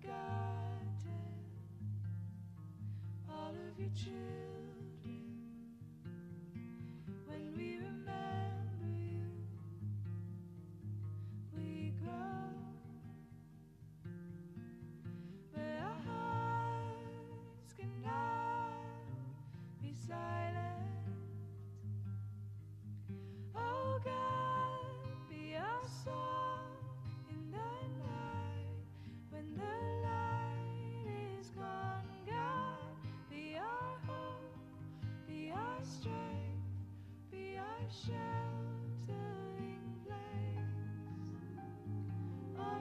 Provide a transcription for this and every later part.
forgotten all of your children.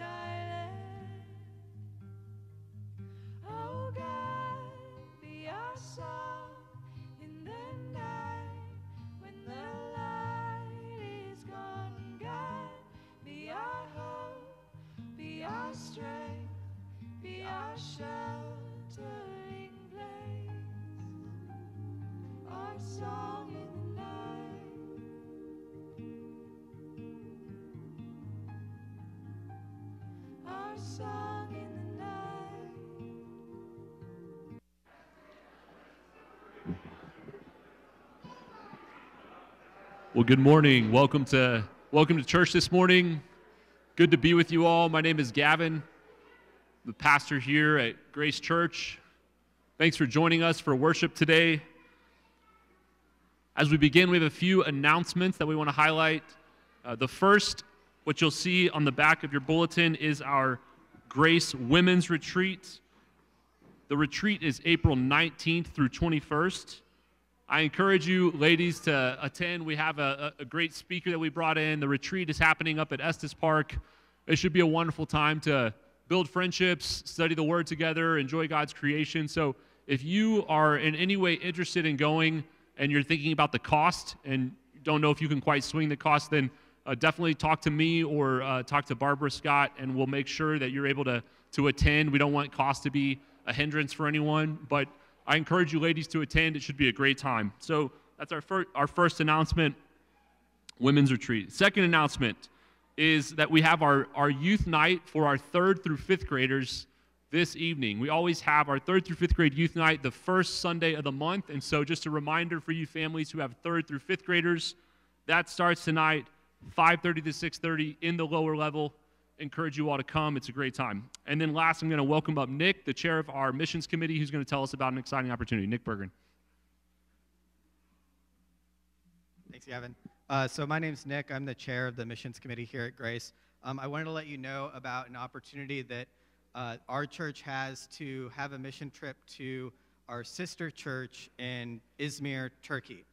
silent. Oh God, be our song in the night when the light is gone. God, be our hope, be our strength, be our sheltering place. Our song. Well, good morning. Welcome to welcome to church this morning. Good to be with you all. My name is Gavin, the pastor here at Grace Church. Thanks for joining us for worship today. As we begin, we have a few announcements that we want to highlight. Uh, the first, what you'll see on the back of your bulletin, is our Grace Women's Retreat. The retreat is April 19th through 21st. I encourage you, ladies, to attend. We have a, a, great speaker that we brought in. The retreat is happening up at Estes Park. It should be a wonderful time to build friendships, study the Word together, enjoy God's creation. So, if you are in any way interested in going and you're thinking about the cost and don't know if you can quite swing the cost, then uh, definitely talk to me or uh, talk to Barbara Scott, and we'll make sure that you're able to, to attend. We don't want cost to be a hindrance for anyone, but I encourage you ladies to attend. It should be a great time. So that's our, fir- our first announcement women's retreat. Second announcement is that we have our, our youth night for our third through fifth graders this evening. We always have our third through fifth grade youth night the first Sunday of the month. And so, just a reminder for you families who have third through fifth graders, that starts tonight, 5:30 to 6:30 in the lower level encourage you all to come. It's a great time. And then last, I'm going to welcome up Nick, the chair of our missions committee, who's going to tell us about an exciting opportunity. Nick Bergen. Thanks, Gavin. Uh, so my name's Nick. I'm the chair of the missions committee here at Grace. Um, I wanted to let you know about an opportunity that uh, our church has to have a mission trip to our sister church in Izmir, Turkey.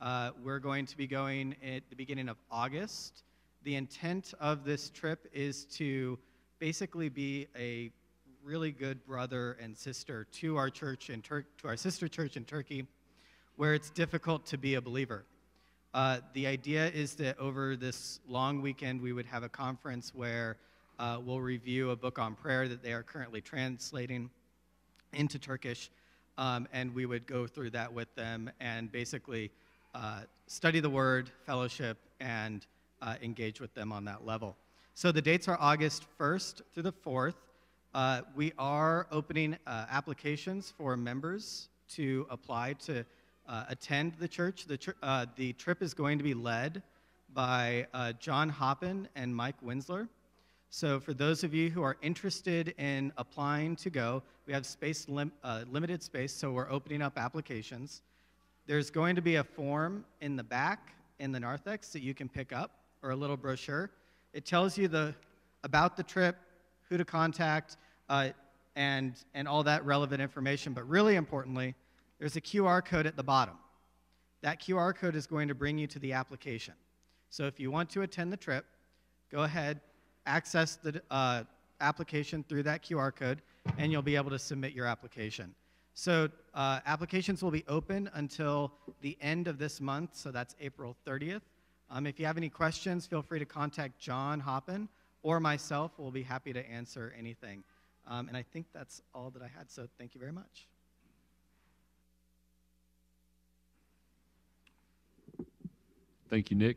Uh, we're going to be going at the beginning of August. The intent of this trip is to basically be a really good brother and sister to our church in Tur- to our sister church in Turkey, where it's difficult to be a believer. Uh, the idea is that over this long weekend, we would have a conference where uh, we'll review a book on prayer that they are currently translating into Turkish, um, and we would go through that with them and basically uh, study the Word, fellowship, and uh, engage with them on that level. So the dates are August 1st through the 4th. Uh, we are opening uh, applications for members to apply to uh, attend the church. The, tr- uh, the trip is going to be led by uh, John Hoppin and Mike Winsler. So, for those of you who are interested in applying to go, we have space lim- limited space, so we're opening up applications. There's going to be a form in the back in the narthex that you can pick up or a little brochure. It tells you the, about the trip, who to contact, uh, and, and all that relevant information. But really importantly, there's a QR code at the bottom. That QR code is going to bring you to the application. So if you want to attend the trip, go ahead, access the uh, application through that QR code, and you'll be able to submit your application. So uh, applications will be open until the end of this month, so that's April 30th. Um, if you have any questions, feel free to contact John Hoppin or myself. We'll be happy to answer anything. Um, and I think that's all that I had, so thank you very much. Thank you, Nick.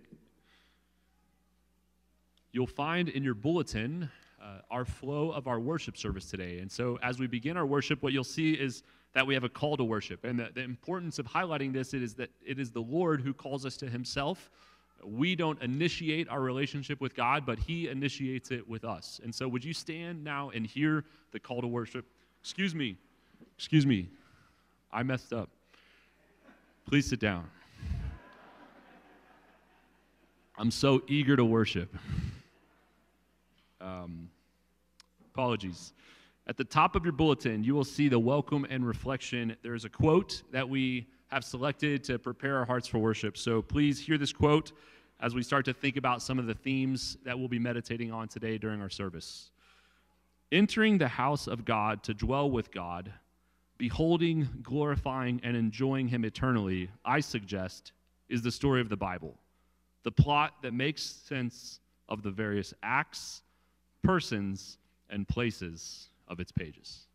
You'll find in your bulletin uh, our flow of our worship service today. And so, as we begin our worship, what you'll see is that we have a call to worship. And the, the importance of highlighting this is that it is the Lord who calls us to Himself we don't initiate our relationship with God, but He initiates it with us. And so, would you stand now and hear the call to worship? Excuse me. Excuse me. I messed up. Please sit down. I'm so eager to worship. Um, apologies. At the top of your bulletin, you will see the welcome and reflection. There's a quote that we have selected to prepare our hearts for worship. So please hear this quote as we start to think about some of the themes that we'll be meditating on today during our service. Entering the house of God to dwell with God, beholding, glorifying, and enjoying Him eternally, I suggest, is the story of the Bible. The plot that makes sense of the various acts, persons, and places of its pages.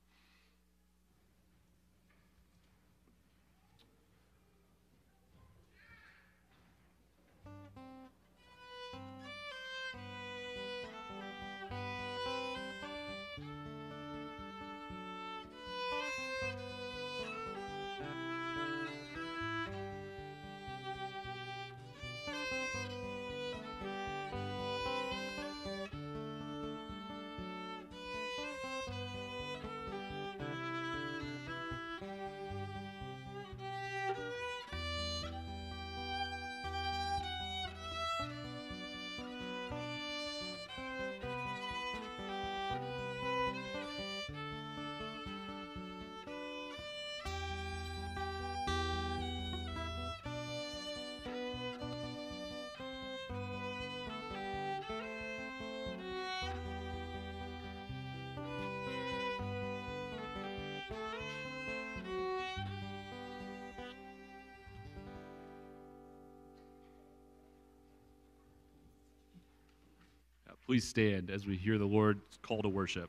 Please stand as we hear the Lord's call to worship.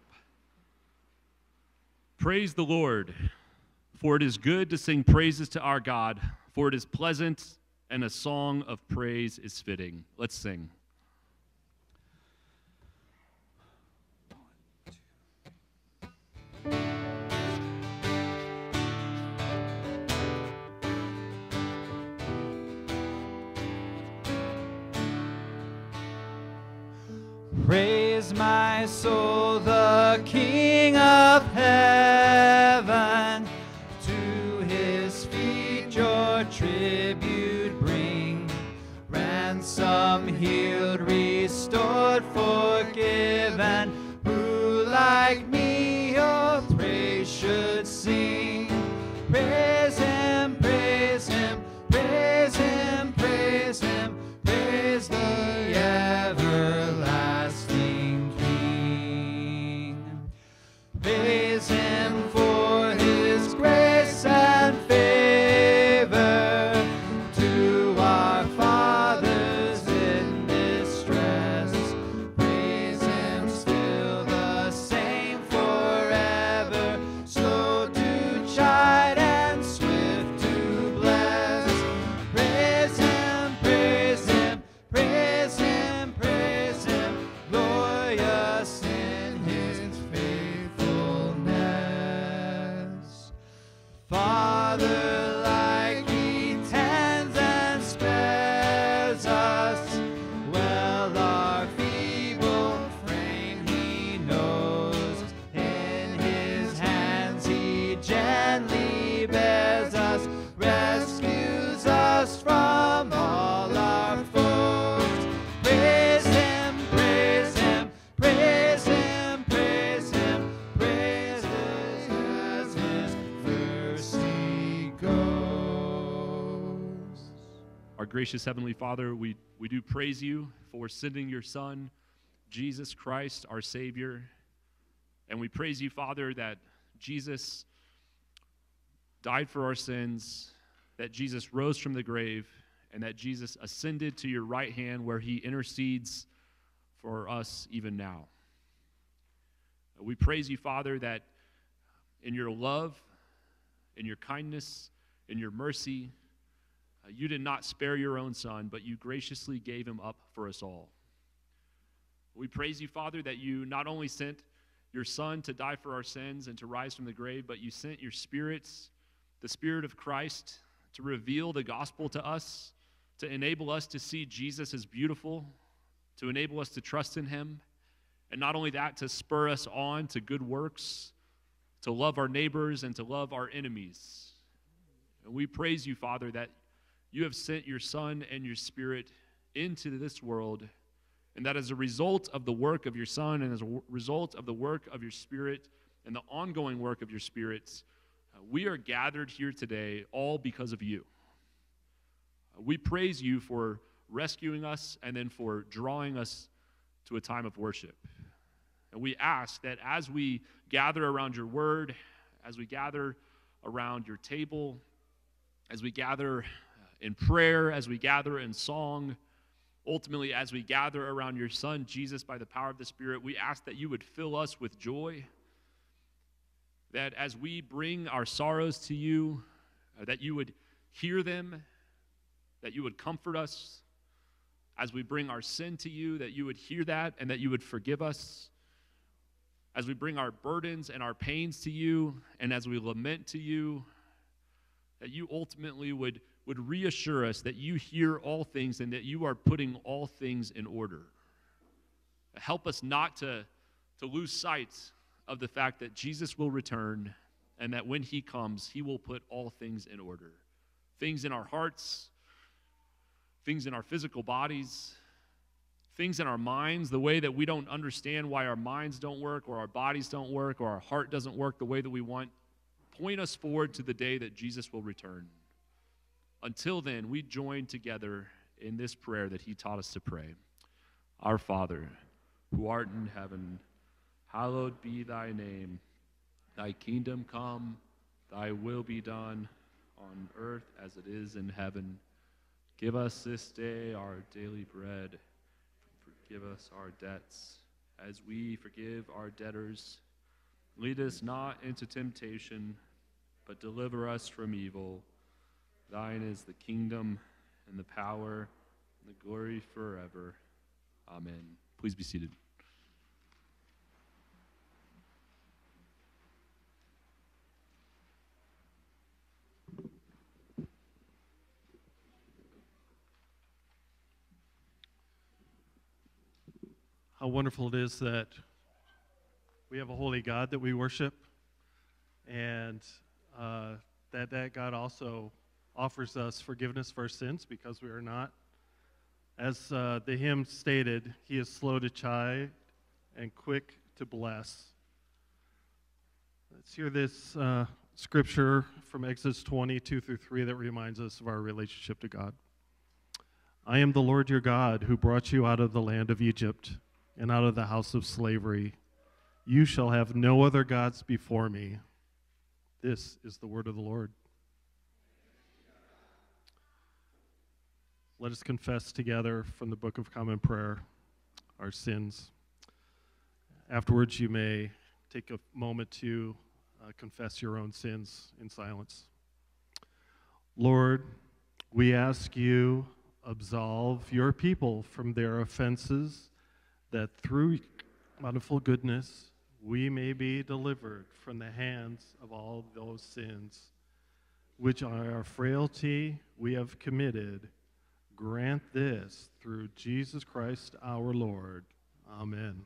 Praise the Lord, for it is good to sing praises to our God, for it is pleasant, and a song of praise is fitting. Let's sing. Soul, the King of heaven. To his feet your tribute bring. Ransom healed, restored, forgiven. Gracious Heavenly Father, we, we do praise you for sending your Son, Jesus Christ, our Savior. And we praise you, Father, that Jesus died for our sins, that Jesus rose from the grave, and that Jesus ascended to your right hand where he intercedes for us even now. We praise you, Father, that in your love, in your kindness, in your mercy, Uh, you did not spare your own son, but you graciously gave him up for us all. We praise you, Father, that you not only sent your son to die for our sins and to rise from the grave, but you sent your spirits, the Spirit of Christ, to reveal the gospel to us, to enable us to see Jesus as beautiful, to enable us to trust in him, and not only that, to spur us on to good works, to love our neighbors, and to love our enemies. And we praise you, Father, that you have sent your Son and your Spirit into this world, and that as a result of the work of your Son and as a result of the work of your Spirit and the ongoing work of your spirits, uh, we are gathered here today all because of you. Uh, we praise you for rescuing us and then for drawing us to a time of worship. And we ask that as we gather around your word, as we gather around your table, as we gather in prayer, as we gather in song, ultimately, as we gather around your Son, Jesus, by the power of the Spirit, we ask that you would fill us with joy. That as we bring our sorrows to you, uh, that you would hear them, that you would comfort us. As we bring our sin to you, that you would hear that and that you would forgive us. As we bring our burdens and our pains to you, and as we lament to you, that you ultimately would, would reassure us that you hear all things and that you are putting all things in order. Help us not to, to lose sight of the fact that Jesus will return and that when he comes, he will put all things in order. Things in our hearts, things in our physical bodies, things in our minds, the way that we don't understand why our minds don't work or our bodies don't work or our heart doesn't work the way that we want point us forward to the day that Jesus will return. Until then, we join together in this prayer that he taught us to pray. Our Father, who art in heaven, hallowed be thy name. Thy kingdom come, thy will be done on earth as it is in heaven. Give us this day our daily bread. forgive us our debts as we forgive our debtors. Lead us not into temptation, but deliver us from evil. Thine is the kingdom and the power and the glory forever. Amen. Please be seated. how wonderful it is that we have a holy God that we worship, and uh, that that God also offers us forgiveness for our sins because we are not. As uh, the hymn stated, He is slow to chide and quick to bless. Let's hear this uh, scripture from Exodus 22 through 3 that reminds us of our relationship to God. I am the Lord your God who brought you out of the land of Egypt and out of the house of slavery. You shall have no other gods before me. This is the word of the Lord. Let us confess together from the Book of Common Prayer our sins. Afterwards, you may take a moment to uh, confess your own sins in silence. Lord, we ask you absolve your people from their offenses that through bountiful goodness we may be delivered from the hands of all those sins which are our frailty we have committed. Grant this through Jesus Christ our Lord. Amen.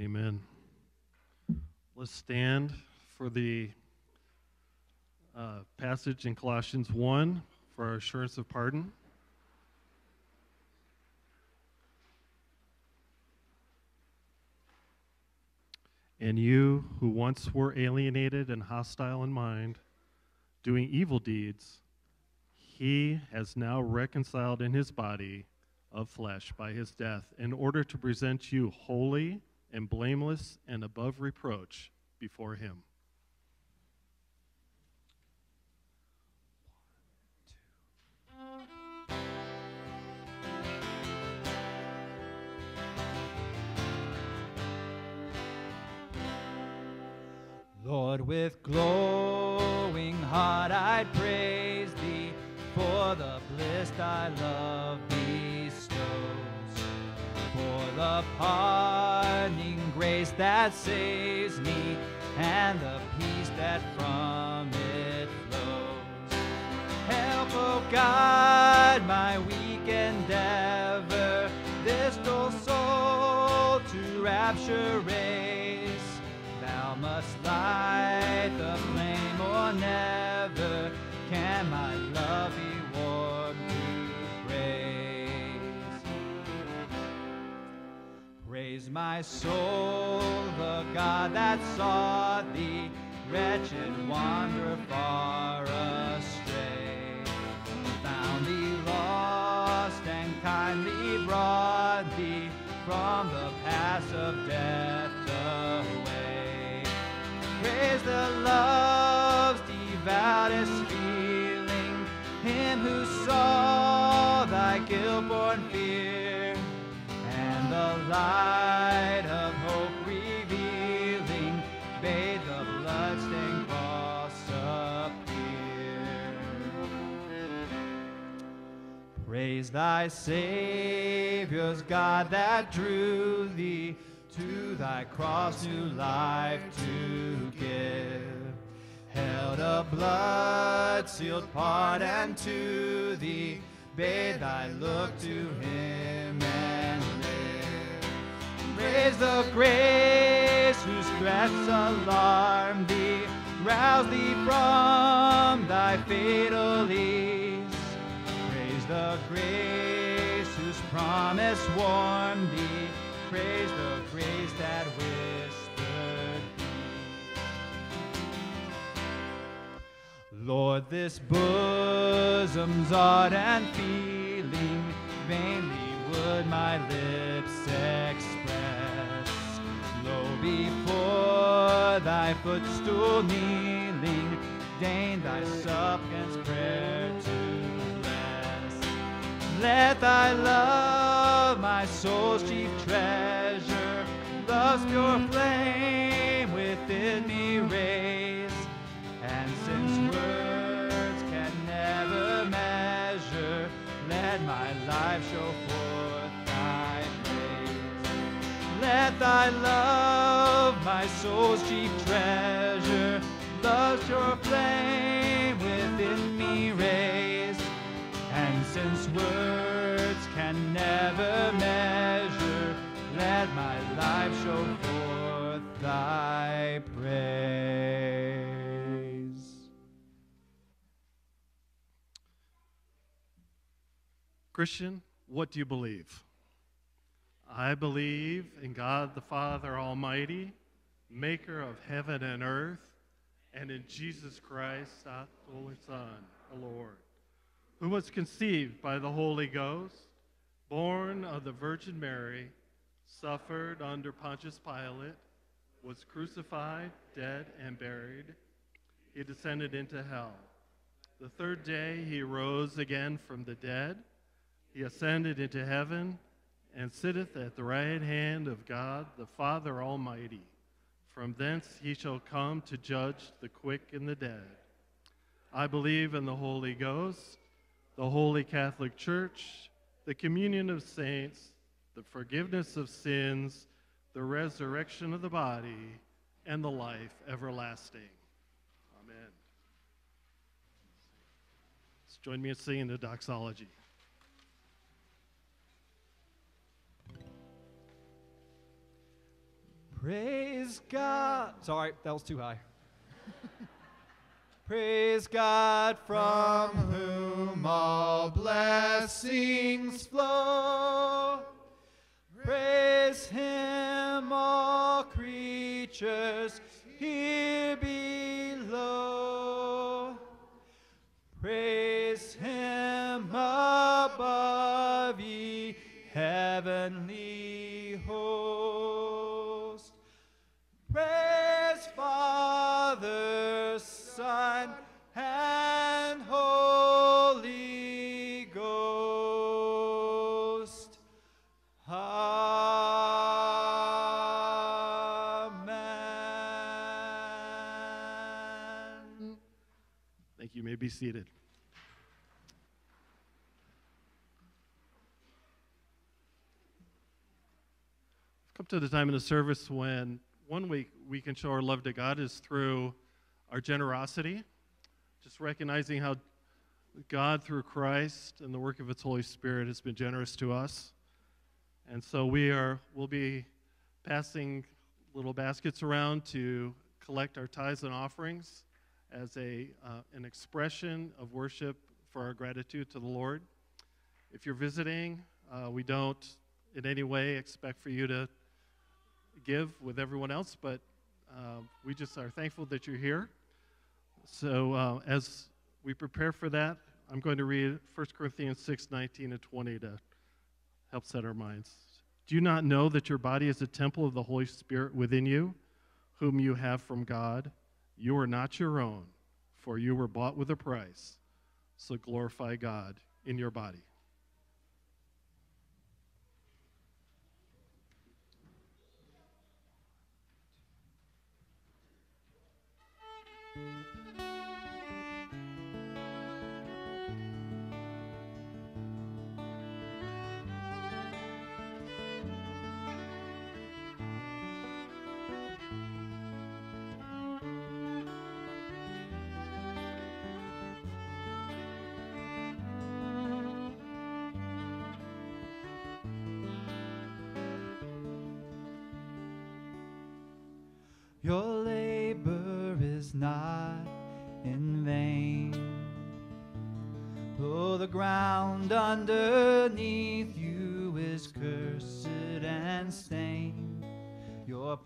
Amen. Let's stand for the uh, passage in Colossians 1 for our assurance of pardon. And you who once were alienated and hostile in mind, doing evil deeds, he has now reconciled in his body of flesh by his death in order to present you holy and blameless and above reproach before him. Lord, with glowing heart I praise thee for the bliss thy love the pardoning grace that saves me, and the peace that from it flows. Help, O God, my weak endeavor, this dull soul to rapture raise. Thou must light the flame, or never can my love be Praise my soul, the God that saw thee, wretched wanderer far astray. Found thee lost and kindly brought thee from the pass of death away. Praise the love's devoutest feeling, him who saw light of hope revealing, bade the bloodstained cross appear. Praise thy Savior's God that drew thee to thy cross new life to give. Held a blood sealed pardon to thee, bade thy look to him and. Praise the grace whose threats alarm thee, rouse thee from thy fatal ease. Praise the grace whose promise warned thee, praise the grace that whispered peace. Lord, this bosom's ardent feeling vainly would my lips thy footstool kneeling, deign thy suppliant's prayer to bless. Let thy love, my soul's chief treasure, love's pure flame within me raise. And since words can never measure, let my life show forth. Let thy love, my soul's chief treasure, love's pure flame within me raise. And since words can never measure, let my life show forth thy praise. Christian, what do you believe? I believe in God the Father Almighty, maker of heaven and earth, and in Jesus Christ, our only Son, the Lord, who was conceived by the Holy Ghost, born of the Virgin Mary, suffered under Pontius Pilate, was crucified, dead, and buried. He descended into hell. The third day he rose again from the dead. He ascended into heaven and sitteth at the right hand of God the Father Almighty. From thence he shall come to judge the quick and the dead. I believe in the Holy Ghost, the Holy Catholic Church, the communion of saints, the forgiveness of sins, the resurrection of the body, and the life everlasting. Amen. Let's join me in singing the doxology. Praise God. Sorry, that was too high. Praise God from whom all blessings flow. Praise Him, all creatures here below. Praise Him above, ye heavenly Seated. Come to the time in the service when one week we can show our love to God is through our generosity, just recognizing how God, through Christ and the work of its Holy Spirit, has been generous to us. And so we are, we'll be passing little baskets around to collect our tithes and offerings as a, uh, an expression of worship for our gratitude to the Lord. If you're visiting, uh, we don't in any way expect for you to give with everyone else, but uh, we just are thankful that you're here. So uh, as we prepare for that, I'm going to read 1 Corinthians 6 19 and 20 to help set our minds. Do you not know that your body is a temple of the Holy Spirit within you, whom you have from God? You are not your own, for you were bought with a price. So glorify God in your body.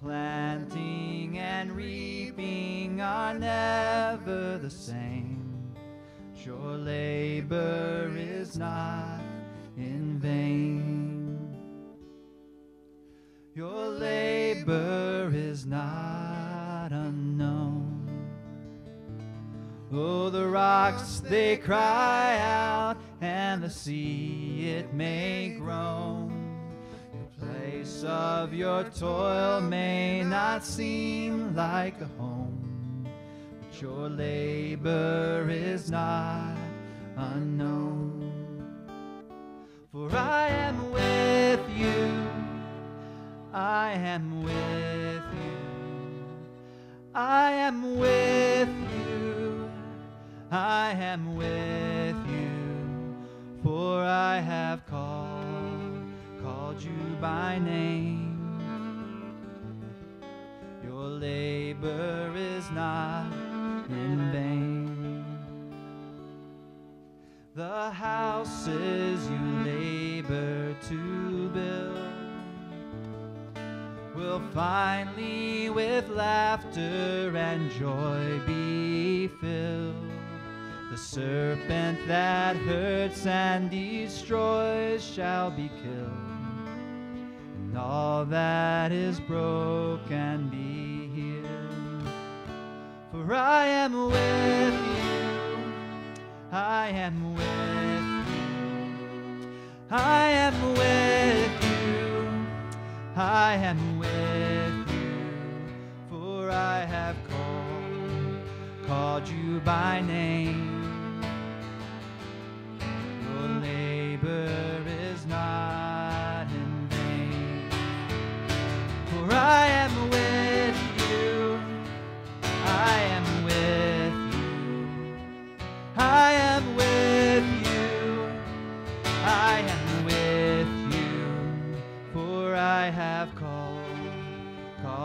Planting and reaping are never the same. Your labor is not in vain. Your labor is not unknown. Oh, the rocks they cry out, and the sea it may groan. Of your toil may not seem like a home, but your labor is not unknown. For I am with you, I am with you, I am with you, I am with you, for I have by name. Your labor is not in vain. The houses you labor to build will finally with laughter and joy be filled. The serpent that hurts and destroys shall be killed, and all that is broken be healed. For I am with you, I am with you, I am with you, I am with you, for I have called, called you by name.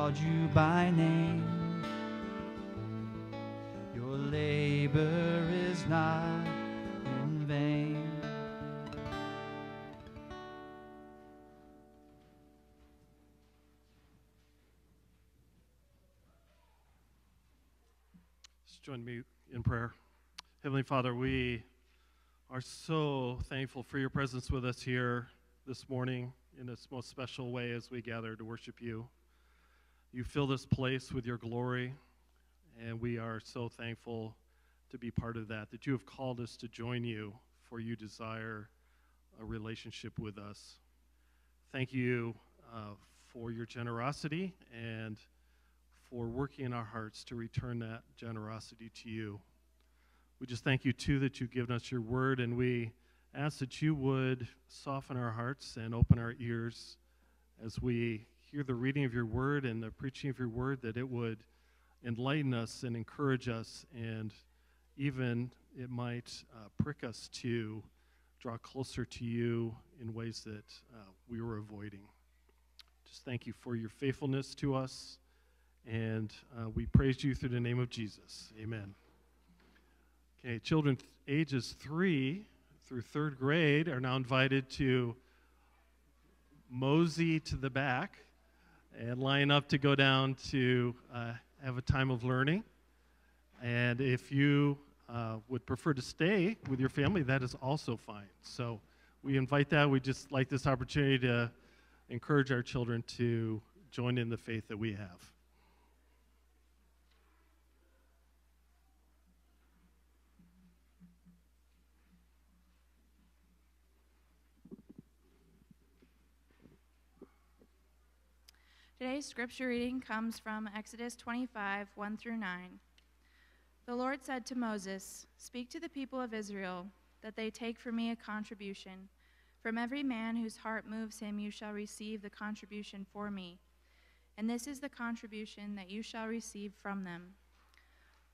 Called you by name. Your labor is not in vain. Just join me in prayer. Heavenly Father, we are so thankful for your presence with us here this morning in this most special way as we gather to worship you. You fill this place with your glory, and we are so thankful to be part of that, that you have called us to join you, for you desire a relationship with us. Thank you uh, for your generosity and for working in our hearts to return that generosity to you. We just thank you, too, that you've given us your word, and we ask that you would soften our hearts and open our ears as we hear the reading of your word and the preaching of your word, that it would enlighten us and encourage us, and even it might uh, prick us to draw closer to you in ways that uh, we were avoiding. Just thank you for your faithfulness to us. And uh, we praise you through the name of Jesus. Amen. Okay, children ages three through third grade are now invited to mosey to the back and line up to go down to uh, have a time of learning. And if you uh, would prefer to stay with your family, that is also fine. So we invite that. We just like this opportunity to encourage our children to join in the faith that we have. Today's scripture reading comes from Exodus 25, 1 through 9. The Lord said to Moses, Speak to the people of Israel, that they take for me a contribution. From every man whose heart moves him, you shall receive the contribution for me. And this is the contribution that you shall receive from them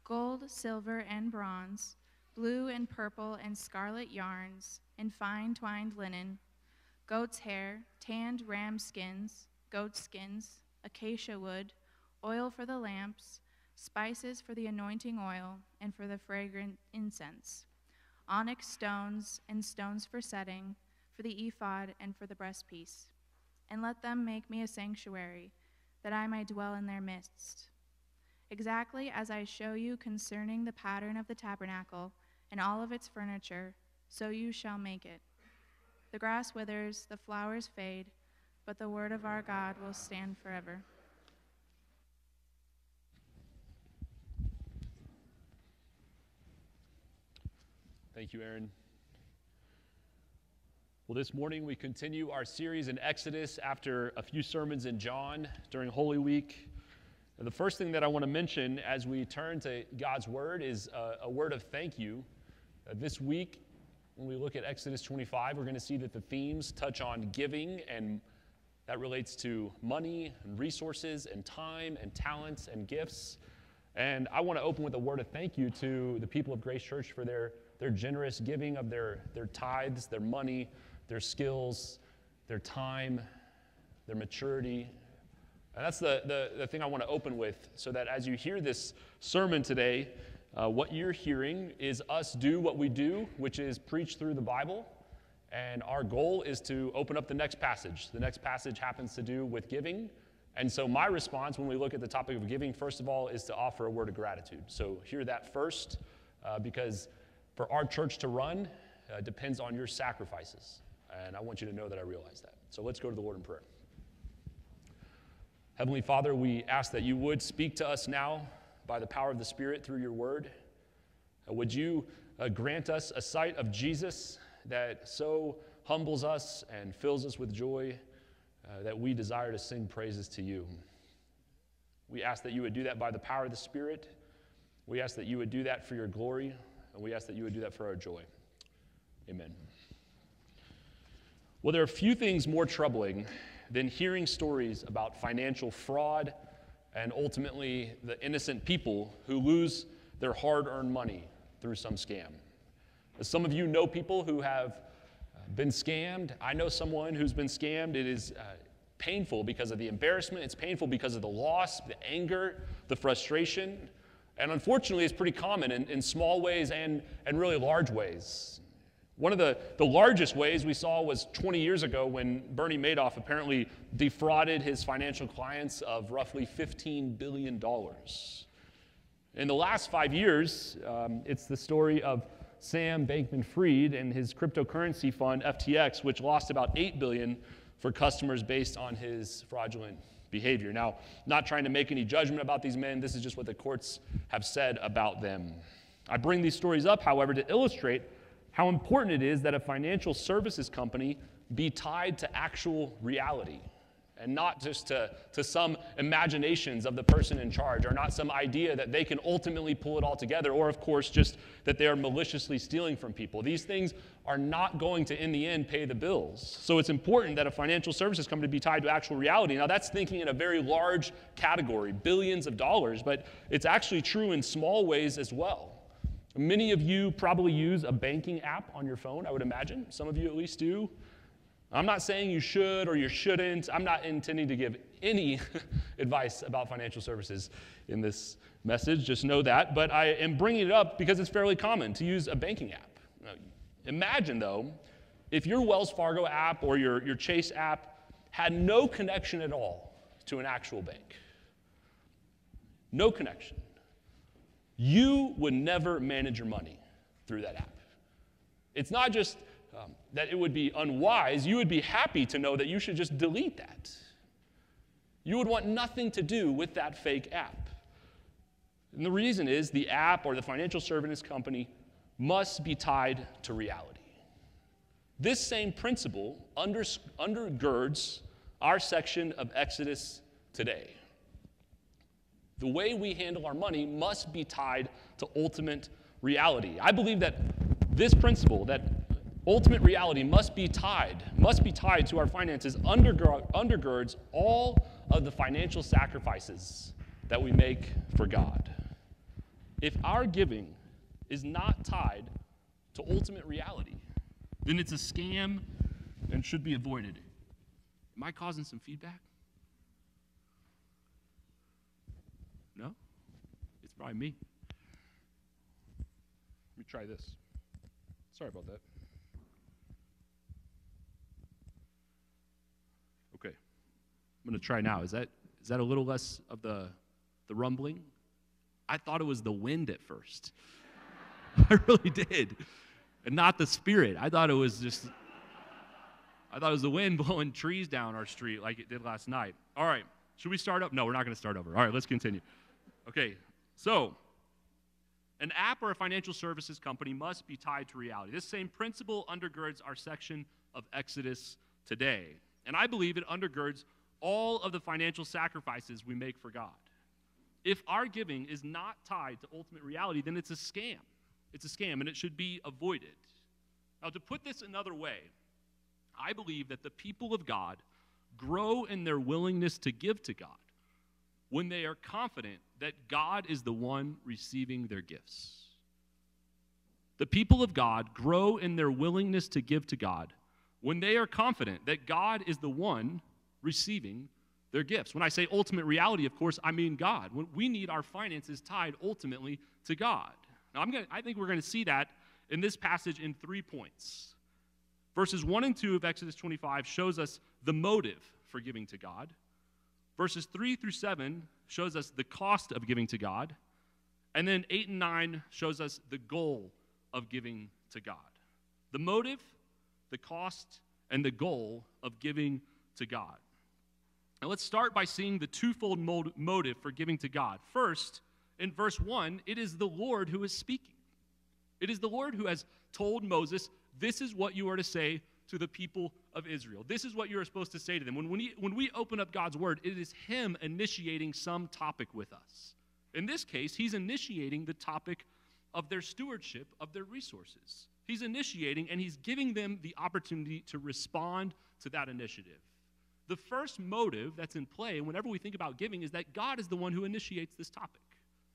gold, silver, and bronze, blue and purple and scarlet yarns, and fine twined linen, goat's hair, tanned ram skins, goat skins, acacia wood, oil for the lamps, spices for the anointing oil, and for the fragrant incense, onyx stones and stones for setting, for the ephod and for the breastpiece. And let them make me a sanctuary, that I may dwell in their midst. Exactly as I show you concerning the pattern of the tabernacle and all of its furniture, so you shall make it. The grass withers, the flowers fade, but the word of our God will stand forever. Thank you, Aaron. Well, this morning we continue our series in Exodus after a few sermons in John during Holy Week. The first thing that I want to mention as we turn to God's Word is a, a word of thank you. Uh, this week, when we look at Exodus 25, we're going to see that the themes touch on giving, and that relates to money and resources and time and talents and gifts. And I want to open with a word of thank you to the people of Grace Church for their, their generous giving of their, their tithes, their money, their skills, their time, their maturity. And that's the, the, the thing I want to open with, so that as you hear this sermon today, uh, what you're hearing is us do what we do, which is preach through the Bible. And our goal is to open up the next passage. The next passage happens to do with giving. And so, my response when we look at the topic of giving, first of all, is to offer a word of gratitude. So, hear that first, uh, because for our church to run uh, depends on your sacrifices. And I want you to know that I realize that. So, let's go to the Lord in prayer. Heavenly Father, we ask that you would speak to us now by the power of the Spirit through your word. Uh, would you uh, grant us a sight of Jesus that so humbles us and fills us with joy uh, that we desire to sing praises to you? We ask that you would do that by the power of the Spirit. We ask that you would do that for your glory, and we ask that you would do that for our joy. Amen. Well, there are few things more troubling than hearing stories about financial fraud and ultimately the innocent people who lose their hard earned money through some scam. Some of you know people who have uh, been scammed. I know someone who's been scammed. It is uh, painful because of the embarrassment, it's painful because of the loss, the anger, the frustration. And unfortunately, it's pretty common in, in small ways and, and really large ways. One of the, the largest ways we saw was 20 years ago when Bernie Madoff apparently defrauded his financial clients of roughly $15 billion. In the last five years, um, it's the story of Sam Bankman Fried and his cryptocurrency fund, FTX, which lost about 8 billion for customers based on his fraudulent behavior. Now, not trying to make any judgment about these men, this is just what the courts have said about them. I bring these stories up, however, to illustrate how important it is that a financial services company be tied to actual reality and not just to, to some imaginations of the person in charge or not some idea that they can ultimately pull it all together or of course just that they are maliciously stealing from people these things are not going to in the end pay the bills so it's important that a financial services company be tied to actual reality now that's thinking in a very large category billions of dollars but it's actually true in small ways as well Many of you probably use a banking app on your phone, I would imagine. Some of you at least do. I'm not saying you should or you shouldn't. I'm not intending to give any advice about financial services in this message, just know that. But I am bringing it up because it's fairly common to use a banking app. Imagine, though, if your Wells Fargo app or your, your Chase app had no connection at all to an actual bank. No connection you would never manage your money through that app. It's not just that it would be unwise, you would be happy to know that you should just delete that. You would want nothing to do with that fake app. And the reason is the app or the financial service company must be tied to reality. This same principle undergirds our section of Exodus today. The way we handle our money must be tied to ultimate reality. I believe that this principle, that ultimate reality must be tied, must be tied to our finances, undergirds all of the financial sacrifices that we make for God. If our giving is not tied to ultimate reality, then it's a scam and should be avoided. Am I causing some feedback? No? It's probably me. Let me try this. Sorry about that. Okay. I'm going to try now. Is that is that a little less of the the rumbling? I thought it was the wind at first. I really did. And not the spirit. I thought it was just I thought it was the wind blowing trees down our street like it did last night. All right. Should we start up? No, we're not going to start over. All right, let's continue. Okay. So, an app or a financial services company must be tied to reality. This same principle undergirds our section of Exodus today. And I believe it undergirds all of the financial sacrifices we make for God. If our giving is not tied to ultimate reality, then it's a scam. It's a scam and it should be avoided. Now, to put this another way, I believe that the people of God grow in their willingness to give to God when they are confident that God is the one receiving their gifts. The people of God grow in their willingness to give to God when they are confident that God is the one receiving their gifts. When I say ultimate reality, of course, I mean God. When we need our finances tied ultimately to God. Now, I'm gonna, I think we're going to see that in this passage in three points. Verses 1 and 2 of Exodus 25 shows us the motive for giving to God. Verses 3 through 7 shows us the cost of giving to God. And then 8 and 9 shows us the goal of giving to God. The motive, the cost, and the goal of giving to God. Now let's start by seeing the twofold motive for giving to God. First, in verse 1, it is the Lord who is speaking. It is the Lord who has told Moses, This is what you are to say to the people of Israel. This is what you're supposed to say to them. When, when, he, when we open up God's word, it is Him initiating some topic with us. In this case, He's initiating the topic of their stewardship of their resources. He's initiating and He's giving them the opportunity to respond to that initiative. The first motive that's in play whenever we think about giving is that God is the one who initiates this topic.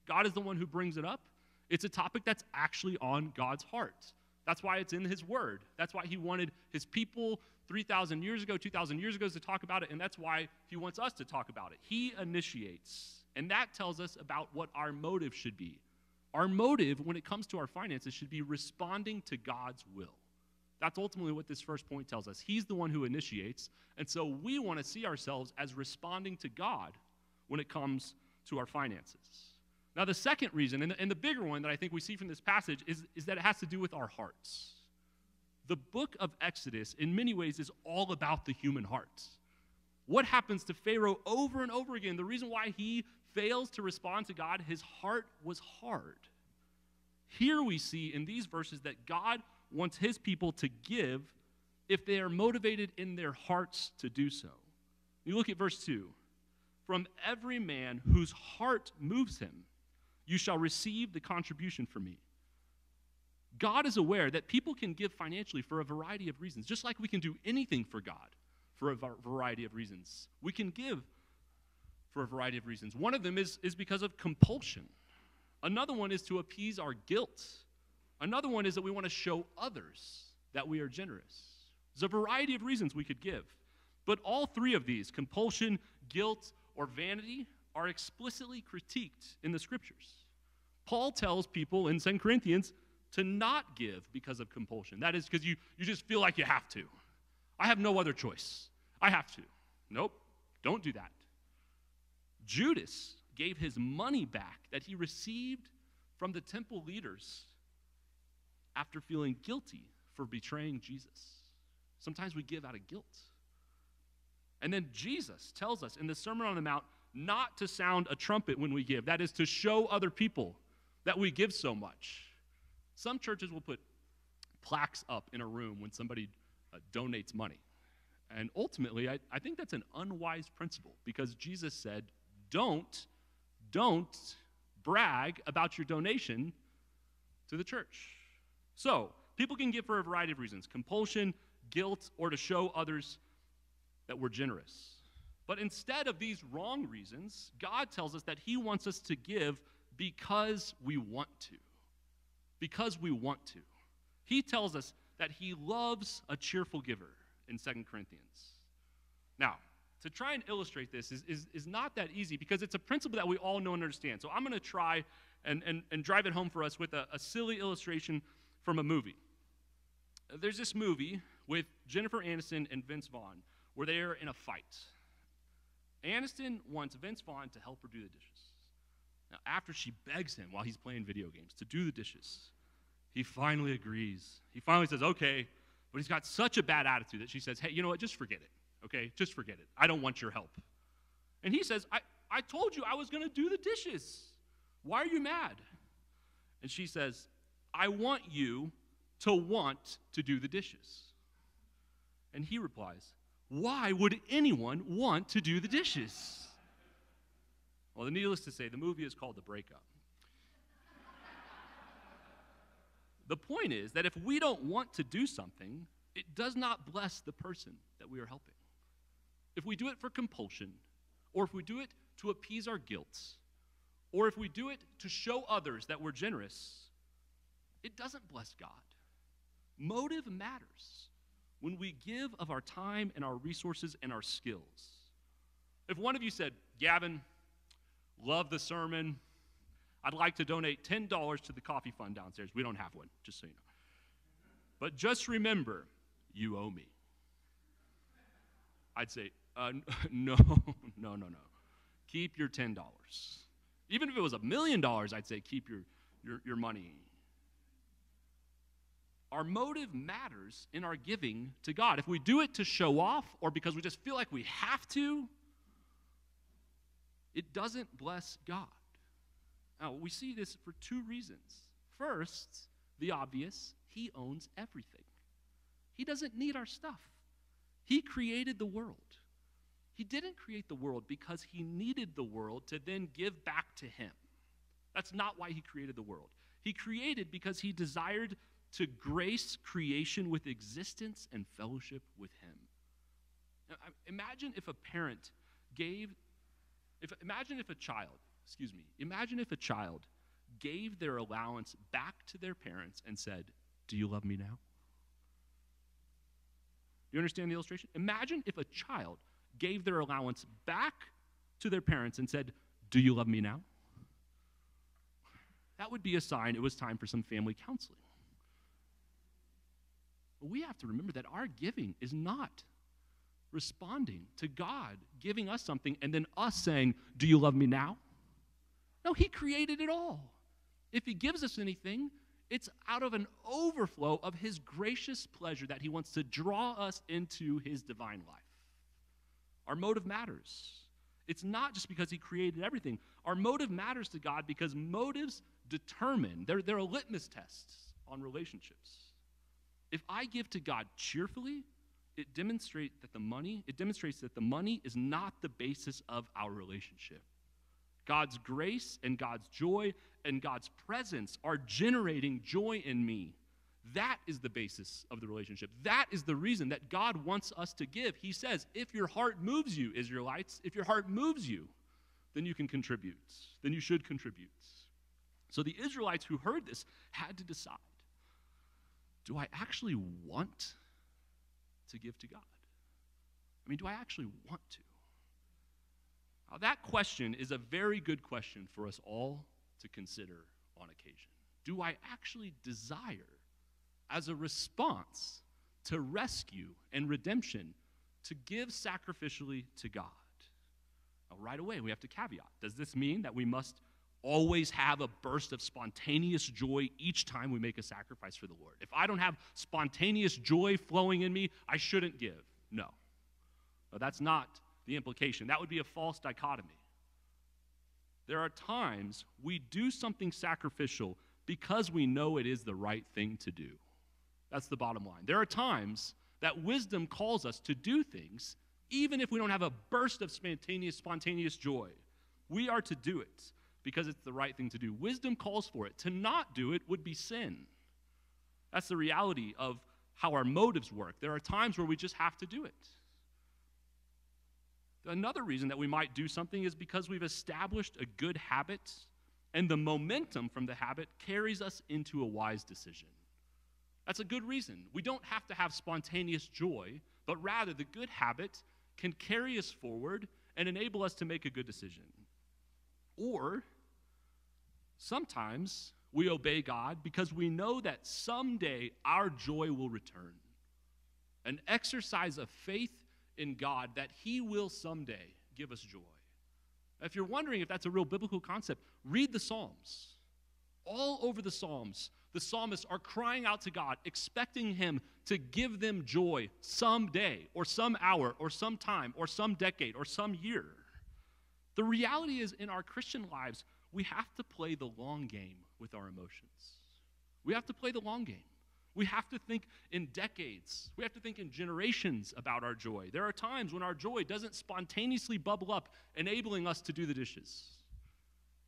God is the one who brings it up. It's a topic that's actually on God's heart. That's why it's in his word. That's why he wanted his people 3,000 years ago, 2,000 years ago to talk about it, and that's why he wants us to talk about it. He initiates. And that tells us about what our motive should be. Our motive when it comes to our finances should be responding to God's will. That's ultimately what this first point tells us. He's the one who initiates, and so we want to see ourselves as responding to God when it comes to our finances. Now, the second reason, and the, and the bigger one that I think we see from this passage, is, is that it has to do with our hearts. The book of Exodus, in many ways, is all about the human heart. What happens to Pharaoh over and over again? The reason why he fails to respond to God, his heart was hard. Here we see in these verses that God wants his people to give if they are motivated in their hearts to do so. You look at verse 2 From every man whose heart moves him, you shall receive the contribution from me. God is aware that people can give financially for a variety of reasons, just like we can do anything for God for a variety of reasons. We can give for a variety of reasons. One of them is, is because of compulsion, another one is to appease our guilt, another one is that we want to show others that we are generous. There's a variety of reasons we could give. But all three of these compulsion, guilt, or vanity are explicitly critiqued in the scriptures. Paul tells people in 2 Corinthians to not give because of compulsion. That is because you, you just feel like you have to. I have no other choice. I have to. Nope, don't do that. Judas gave his money back that he received from the temple leaders after feeling guilty for betraying Jesus. Sometimes we give out of guilt. And then Jesus tells us in the Sermon on the Mount not to sound a trumpet when we give, that is, to show other people that we give so much. Some churches will put plaques up in a room when somebody uh, donates money. And ultimately, I, I think that's an unwise principle because Jesus said, don't, don't brag about your donation to the church. So, people can give for a variety of reasons compulsion, guilt, or to show others that we're generous. But instead of these wrong reasons, God tells us that He wants us to give because we want to. Because we want to. He tells us that He loves a cheerful giver in Second Corinthians. Now, to try and illustrate this is, is, is not that easy because it's a principle that we all know and understand. So I'm going to try and, and, and drive it home for us with a, a silly illustration from a movie. There's this movie with Jennifer Aniston and Vince Vaughn where they are in a fight. Aniston wants Vince Vaughn to help her do the dishes. Now, after she begs him while he's playing video games to do the dishes, he finally agrees. He finally says, okay, but he's got such a bad attitude that she says, hey, you know what, just forget it, okay? Just forget it. I don't want your help. And he says, I, I told you I was going to do the dishes. Why are you mad? And she says, I want you to want to do the dishes. And he replies, Why would anyone want to do the dishes? Well, needless to say, the movie is called The Breakup. the point is that if we don't want to do something, it does not bless the person that we are helping. If we do it for compulsion, or if we do it to appease our guilt, or if we do it to show others that we're generous, it doesn't bless God. Motive matters when we give of our time and our resources and our skills. If one of you said, Gavin, love the sermon, I'd like to donate $10 to the coffee fund downstairs. We don't have one, just so you know. But just remember, you owe me. I'd say, uh, no, no, no, no. Keep your $10. Even if it was a million dollars, I'd say keep your, your, your money. Our motive matters in our giving to God. If we do it to show off or because we just feel like we have to, it doesn't bless God. Now, we see this for two reasons. First, the obvious, He owns everything, He doesn't need our stuff. He created the world. He didn't create the world because he needed the world to then give back to him. That's not why he created the world. He created because he desired to grace creation with existence and fellowship with him. Now, imagine if a parent gave, if, imagine if a child, excuse me, imagine if a child gave their allowance back to their parents and said, Do you love me now? Do you understand the illustration? Imagine if a child gave their allowance back to their parents and said, Do you love me now? That would be a sign it was time for some family counseling. But we have to remember that our giving is not responding to God giving us something and then us saying, Do you love me now? No, He created it all. If He gives us anything, it's out of an overflow of His gracious pleasure that He wants to draw us into His divine life. Our motive matters. It's not just because He created everything. Our motive matters to God because motives determine, they're, they're a litmus test on relationships. If I give to God cheerfully, it demonstrates that the money, it demonstrates that the money is not the basis of our relationship. God's grace and God's joy and God's presence are generating joy in me that is the basis of the relationship. That is the reason that God wants us to give. He says, if your heart moves you, Israelites, if your heart moves you, then you can contribute. Then you should contribute. So the Israelites who heard this had to decide do I actually want to give to God? I mean, do I actually want to? Now, that question is a very good question for us all to consider on occasion. Do I actually desire as a response to rescue and redemption to give sacrificially to God. Now, right away, we have to caveat. Does this mean that we must always have a burst of spontaneous joy each time we make a sacrifice for the Lord? If I don't have spontaneous joy flowing in me, I shouldn't give. No. no that's not the implication. That would be a false dichotomy. There are times we do something sacrificial because we know it is the right thing to do. That's the bottom line. There are times that wisdom calls us to do things, even if we don't have a burst of spontaneous, spontaneous joy. We are to do it because it's the right thing to do. Wisdom calls for it. To not do it would be sin. That's the reality of how our motives work. There are times where we just have to do it. Another reason that we might do something is because we've established a good habit, and the momentum from the habit carries us into a wise decision. That's a good reason. We don't have to have spontaneous joy, but rather the good habit can carry us forward and enable us to make a good decision. Or Sometimes we obey God because we know that someday our joy will return. An exercise of faith in God that He will someday give us joy. If you're wondering if that's a real biblical concept, read the Psalms. All over the Psalms, the psalmists are crying out to God, expecting Him to give them joy someday, or some hour, or some time, or some decade, or some year. The reality is, in our Christian lives, we have to play the long game with our emotions. We have to play the long game. We have to think in decades. We have to think in generations about our joy. There are times when our joy doesn't spontaneously bubble up, enabling us to do the dishes,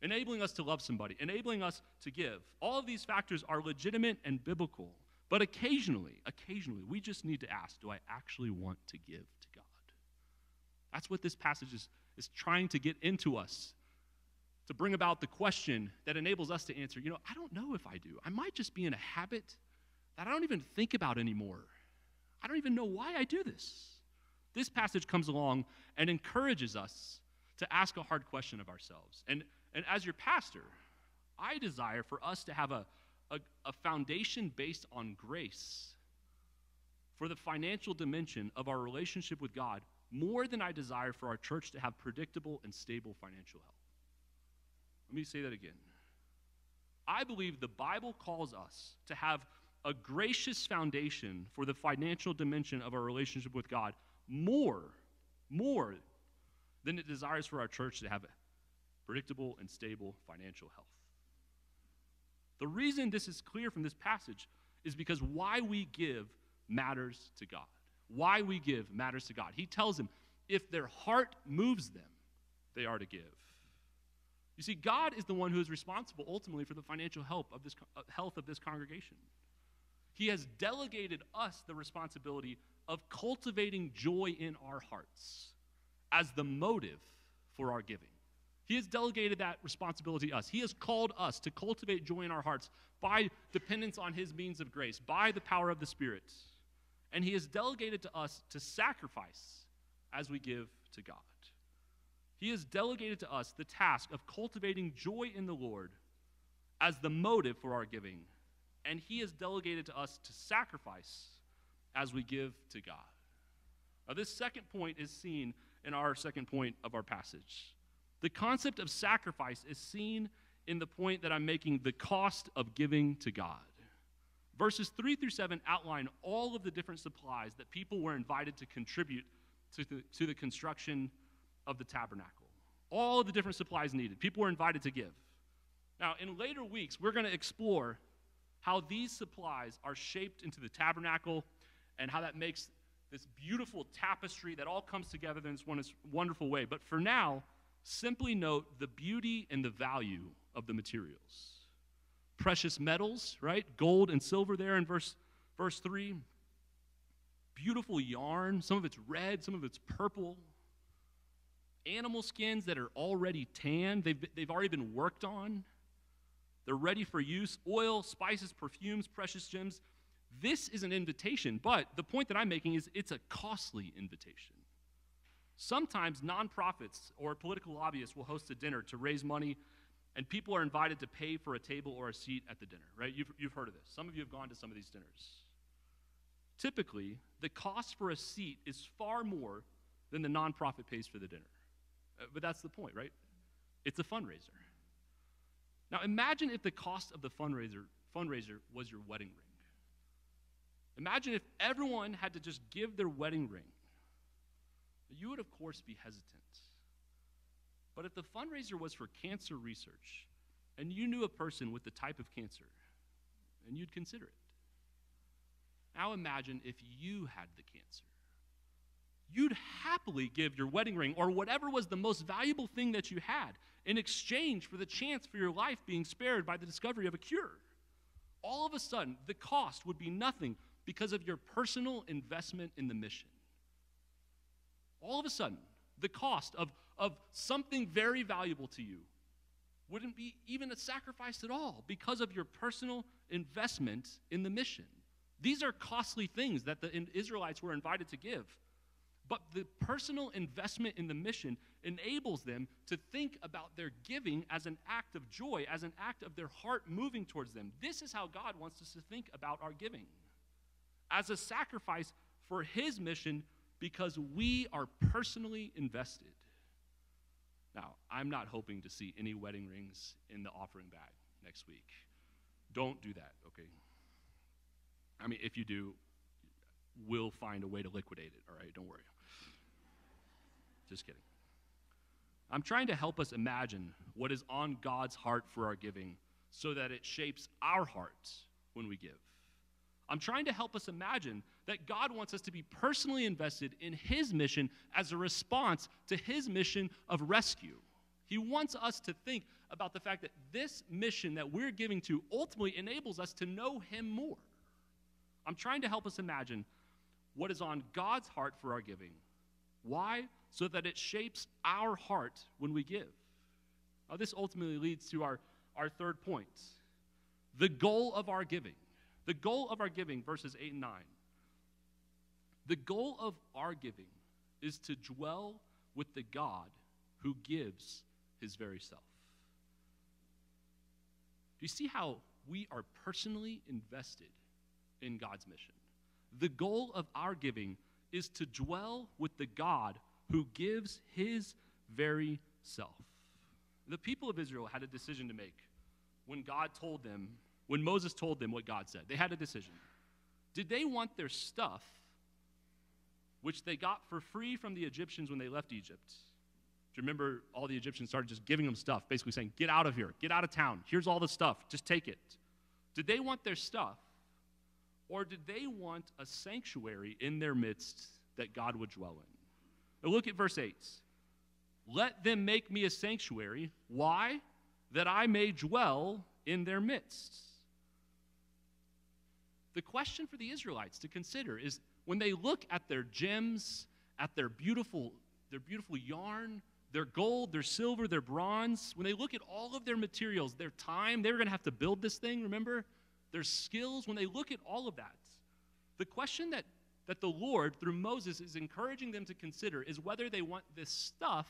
enabling us to love somebody, enabling us to give. All of these factors are legitimate and biblical. But occasionally, occasionally, we just need to ask do I actually want to give to? That's what this passage is, is trying to get into us to bring about the question that enables us to answer, you know, I don't know if I do. I might just be in a habit that I don't even think about anymore. I don't even know why I do this. This passage comes along and encourages us to ask a hard question of ourselves. And, and as your pastor, I desire for us to have a, a, a foundation based on grace for the financial dimension of our relationship with God more than I desire for our church to have predictable and stable financial health. Let me say that again. I believe the Bible calls us to have a gracious foundation for the financial dimension of our relationship with God more, more than it desires for our church to have predictable and stable financial health. The reason this is clear from this passage is because why we give matters to God. Why we give matters to God. He tells them if their heart moves them, they are to give. You see, God is the one who is responsible ultimately for the financial help of this, uh, health of this congregation. He has delegated us the responsibility of cultivating joy in our hearts as the motive for our giving. He has delegated that responsibility to us. He has called us to cultivate joy in our hearts by dependence on His means of grace, by the power of the Spirit. And He has delegated to us to sacrifice as we give to God. He has delegated to us the task of cultivating joy in the Lord as the motive for our giving and He has delegated to us to sacrifice as we give to God. Now, this second point is seen in our second point of our passage. The concept of sacrifice is seen in the point that I'm making the cost of giving to God. Verses 3 through 7 outline all of the different supplies that people were invited to contribute to the, to the construction of the tabernacle. All of the different supplies needed. People were invited to give. Now, in later weeks, we're going to explore how these supplies are shaped into the tabernacle and how that makes this beautiful tapestry that all comes together in this wonderful way. But for now, simply note the beauty and the value of the materials. Precious metals, right? Gold and silver there in verse, verse 3. Beautiful yarn. Some of it's red, some of it's purple. Animal skins that are already tanned, they've, they've already been worked on. They're ready for use. Oil, spices, perfumes, precious gems. This is an invitation, but the point that I'm making is it's a costly invitation. Sometimes nonprofits or political lobbyists will host a dinner to raise money, and people are invited to pay for a table or a seat at the dinner, right? You've, you've heard of this. Some of you have gone to some of these dinners. Typically, the cost for a seat is far more than the nonprofit pays for the dinner. Uh, but that's the point, right? It's a fundraiser. Now imagine if the cost of the fundraiser, fundraiser was your wedding ring. Imagine if everyone had to just give their wedding ring. You would, of course, be hesitant. But if the fundraiser was for cancer research, and you knew a person with the type of cancer, and you'd consider it. Now imagine if you had the cancer. You'd happily give your wedding ring or whatever was the most valuable thing that you had in exchange for the chance for your life being spared by the discovery of a cure. All of a sudden, the cost would be nothing because of your personal investment in the mission. All of a sudden, the cost of, of something very valuable to you wouldn't be even a sacrifice at all because of your personal investment in the mission. These are costly things that the Israelites were invited to give. But the personal investment in the mission enables them to think about their giving as an act of joy, as an act of their heart moving towards them. This is how God wants us to think about our giving as a sacrifice for His mission because we are personally invested. Now, I'm not hoping to see any wedding rings in the offering bag next week. Don't do that, okay? I mean, if you do, we'll find a way to liquidate it, all right? Don't worry. Just kidding. I'm trying to help us imagine what is on God's heart for our giving so that it shapes our hearts when we give. I'm trying to help us imagine that God wants us to be personally invested in His mission as a response to His mission of rescue. He wants us to think about the fact that this mission that we're giving to ultimately enables us to know Him more. I'm trying to help us imagine what is on God's heart for our giving. Why? So that it shapes our heart when we give. Now, this ultimately leads to our, our third point the goal of our giving. The goal of our giving, verses 8 and 9. The goal of our giving is to dwell with the God who gives his very self. Do you see how we are personally invested in God's mission? The goal of our giving is to dwell with the God who gives his very self. The people of Israel had a decision to make when God told them, when Moses told them what God said. They had a decision. Did they want their stuff, which they got for free from the Egyptians when they left Egypt? Do you remember all the Egyptians started just giving them stuff, basically saying, Get out of here, get out of town, here's all the stuff, just take it. Did they want their stuff, or did they want a sanctuary in their midst that God would dwell in? Now look at verse 8. Let them make me a sanctuary. Why? That I may dwell in their midst. The question for the Israelites to consider is when they look at their gems, at their beautiful, their beautiful yarn, their gold, their silver, their bronze, when they look at all of their materials, their time, they were going to have to build this thing, remember? Their skills, when they look at all of that, the question that, that the Lord, through Moses, is encouraging them to consider is whether they want this stuff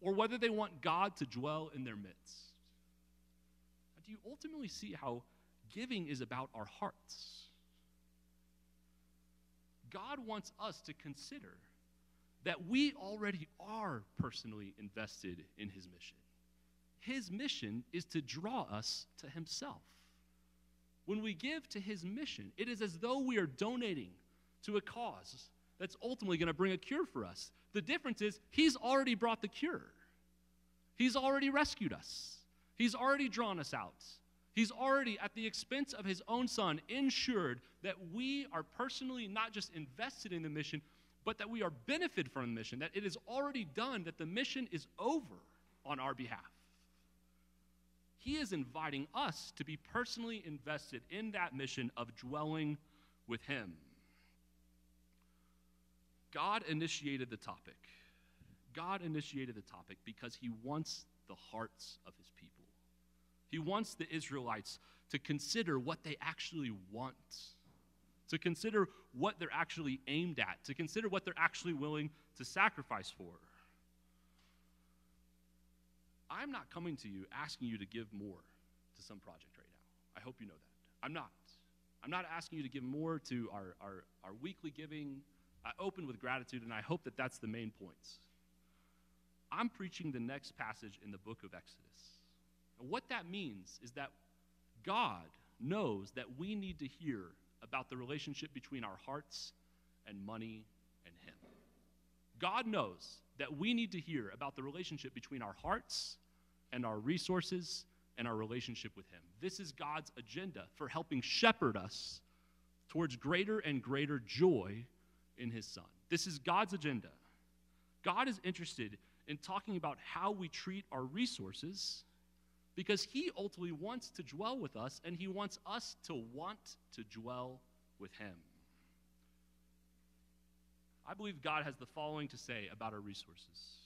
or whether they want God to dwell in their midst. Do you ultimately see how giving is about our hearts? God wants us to consider that we already are personally invested in his mission. His mission is to draw us to himself. When we give to his mission, it is as though we are donating to a cause that's ultimately going to bring a cure for us. The difference is he's already brought the cure. He's already rescued us. He's already drawn us out. He's already, at the expense of his own son, ensured that we are personally not just invested in the mission, but that we are benefited from the mission, that it is already done, that the mission is over on our behalf. He is inviting us to be personally invested in that mission of dwelling with Him. God initiated the topic. God initiated the topic because He wants the hearts of His people. He wants the Israelites to consider what they actually want to consider what they're actually aimed at, to consider what they're actually willing to sacrifice for. I'm not coming to you asking you to give more to some project right now. I hope you know that. I'm not. I'm not asking you to give more to our, our, our weekly giving. I open with gratitude, and I hope that that's the main points. I'm preaching the next passage in the book of Exodus. And what that means is that God knows that we need to hear about the relationship between our hearts and money and Him. God knows that we need to hear about the relationship between our hearts and our resources and our relationship with Him. This is God's agenda for helping shepherd us towards greater and greater joy in His Son. This is God's agenda. God is interested in talking about how we treat our resources because he ultimately wants to dwell with us and he wants us to want to dwell with him. I believe God has the following to say about our resources.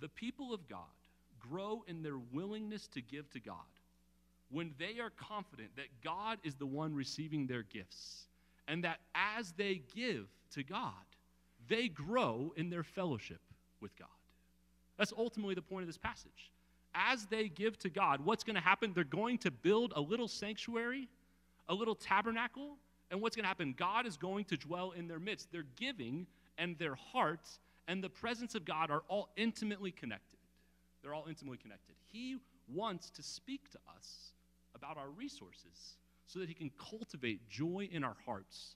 The people of God grow in their willingness to give to God when they are confident that God is the one receiving their gifts, and that as they give to God, they grow in their fellowship with God. That's ultimately the point of this passage. As they give to God, what's going to happen? They're going to build a little sanctuary, a little tabernacle, and what's going to happen? God is going to dwell in their midst. Their giving and their hearts and the presence of God are all intimately connected. They're all intimately connected. He wants to speak to us about our resources so that He can cultivate joy in our hearts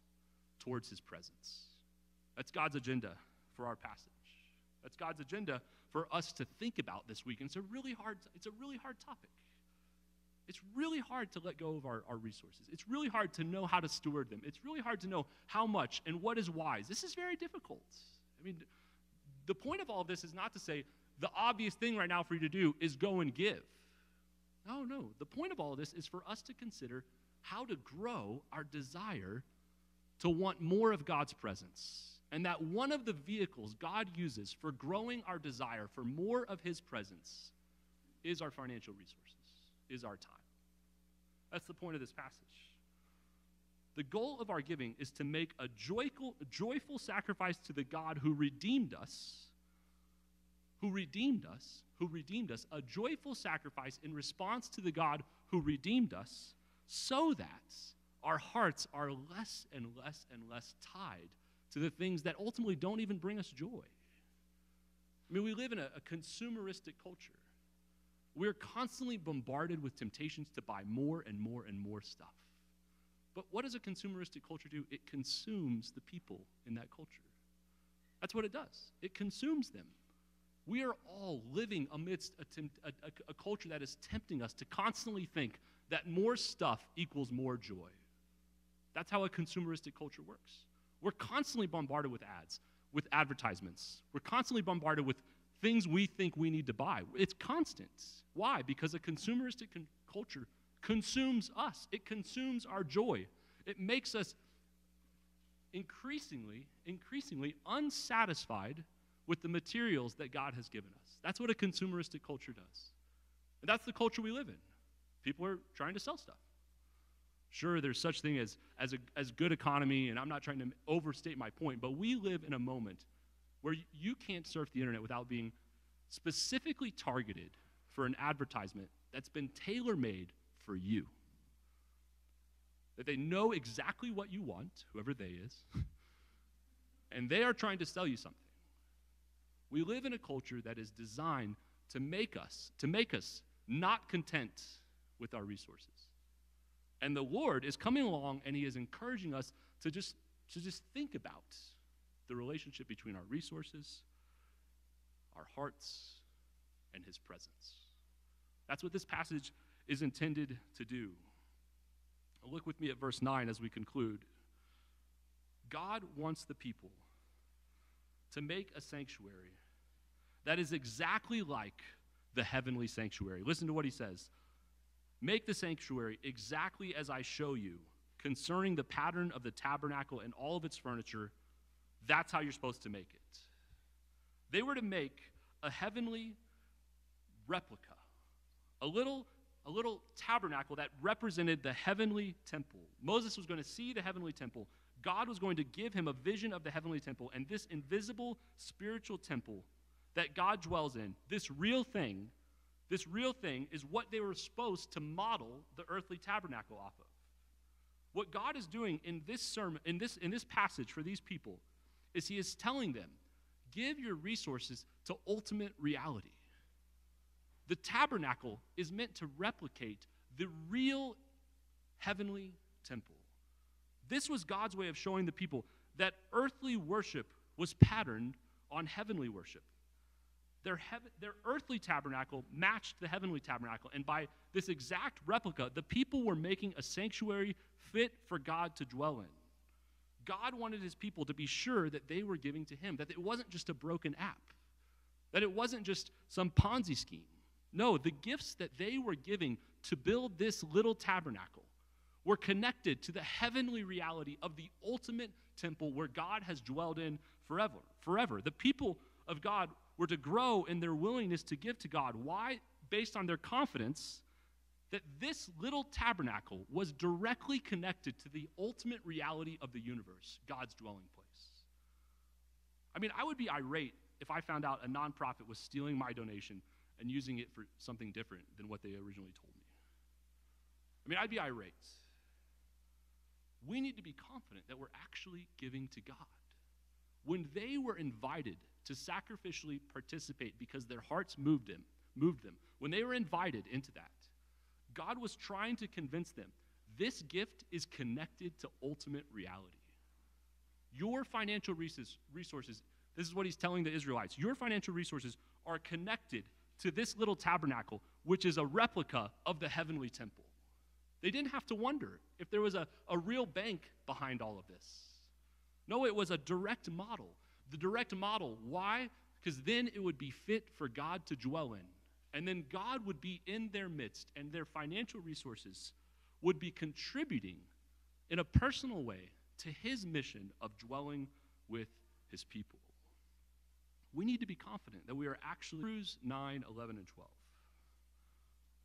towards His presence. That's God's agenda for our passage. That's God's agenda for us to think about this week. And it's a really hard, it's a really hard topic. It's really hard to let go of our, our resources. It's really hard to know how to steward them. It's really hard to know how much and what is wise. This is very difficult. I mean, the point of all of this is not to say the obvious thing right now for you to do is go and give. No, no. The point of all of this is for us to consider how to grow our desire to want more of God's presence. And that one of the vehicles God uses for growing our desire for more of His presence is our financial resources, is our time. That's the point of this passage. The goal of our giving is to make a joyful, joyful sacrifice to the God who redeemed us, who redeemed us, who redeemed us, a joyful sacrifice in response to the God who redeemed us, so that our hearts are less and less and less tied to the things that ultimately don't even bring us joy. I mean, we live in a, a consumeristic culture. We're constantly bombarded with temptations to buy more and more and more stuff. But what does a consumeristic culture do? It consumes the people in that culture. That's what it does, it consumes them. We are all living amidst a, temp- a, a, a culture that is tempting us to constantly think that more stuff equals more joy. That's how a consumeristic culture works. We're constantly bombarded with ads, with advertisements. We're constantly bombarded with things we think we need to buy. It's constant. Why? Because a consumeristic con- culture consumes us, it consumes our joy. It makes us increasingly, increasingly unsatisfied with the materials that God has given us. That's what a consumeristic culture does. And that's the culture we live in. People are trying to sell stuff. Sure, there's such thing as, as, a, as good economy, and I'm not trying to overstate my point, but we live in a moment where you can't surf the internet without being specifically targeted for an advertisement that's been tailor made for you. That they know exactly what you want, whoever they is, and they are trying to sell you something. We live in a culture that is designed to make us, to make us not content with our resources. And the Lord is coming along and He is encouraging us to just, to just think about the relationship between our resources, our hearts, and His presence. That's what this passage is intended to do. Look with me at verse 9 as we conclude. God wants the people to make a sanctuary that is exactly like the heavenly sanctuary. Listen to what he says Make the sanctuary exactly as I show you concerning the pattern of the tabernacle and all of its furniture. That's how you're supposed to make it. They were to make a heavenly replica, a little, a little tabernacle that represented the heavenly temple. Moses was going to see the heavenly temple. God was going to give him a vision of the heavenly temple, and this invisible spiritual temple that God dwells in, this real thing, this real thing is what they were supposed to model the earthly tabernacle off of. What God is doing in this sermon, in this, in this passage for these people, is He is telling them, give your resources to ultimate reality. The tabernacle is meant to replicate the real heavenly temple. This was God's way of showing the people that earthly worship was patterned on heavenly worship. Their, heaven, their earthly tabernacle matched the heavenly tabernacle. And by this exact replica, the people were making a sanctuary fit for God to dwell in. God wanted his people to be sure that they were giving to him, that it wasn't just a broken app, that it wasn't just some Ponzi scheme. No, the gifts that they were giving to build this little tabernacle were connected to the heavenly reality of the ultimate temple where God has dwelled in forever. Forever. The people of God were to grow in their willingness to give to God. Why? Based on their confidence that this little tabernacle was directly connected to the ultimate reality of the universe, God's dwelling place. I mean, I would be irate if I found out a nonprofit was stealing my donation and using it for something different than what they originally told me? I mean, I'd be irate. We need to be confident that we're actually giving to God. When they were invited to sacrificially participate because their hearts moved them, moved them, when they were invited into that, God was trying to convince them this gift is connected to ultimate reality. Your financial resources, this is what he's telling the Israelites, your financial resources are connected to this little tabernacle, which is a replica of the heavenly temple. They didn't have to wonder if there was a, a real bank behind all of this. No, it was a direct model. The direct model. Why? Because then it would be fit for God to dwell in. And then God would be in their midst, and their financial resources would be contributing in a personal way to his mission of dwelling with his people. We need to be confident that we are actually Hebrews 9, 11, and 12.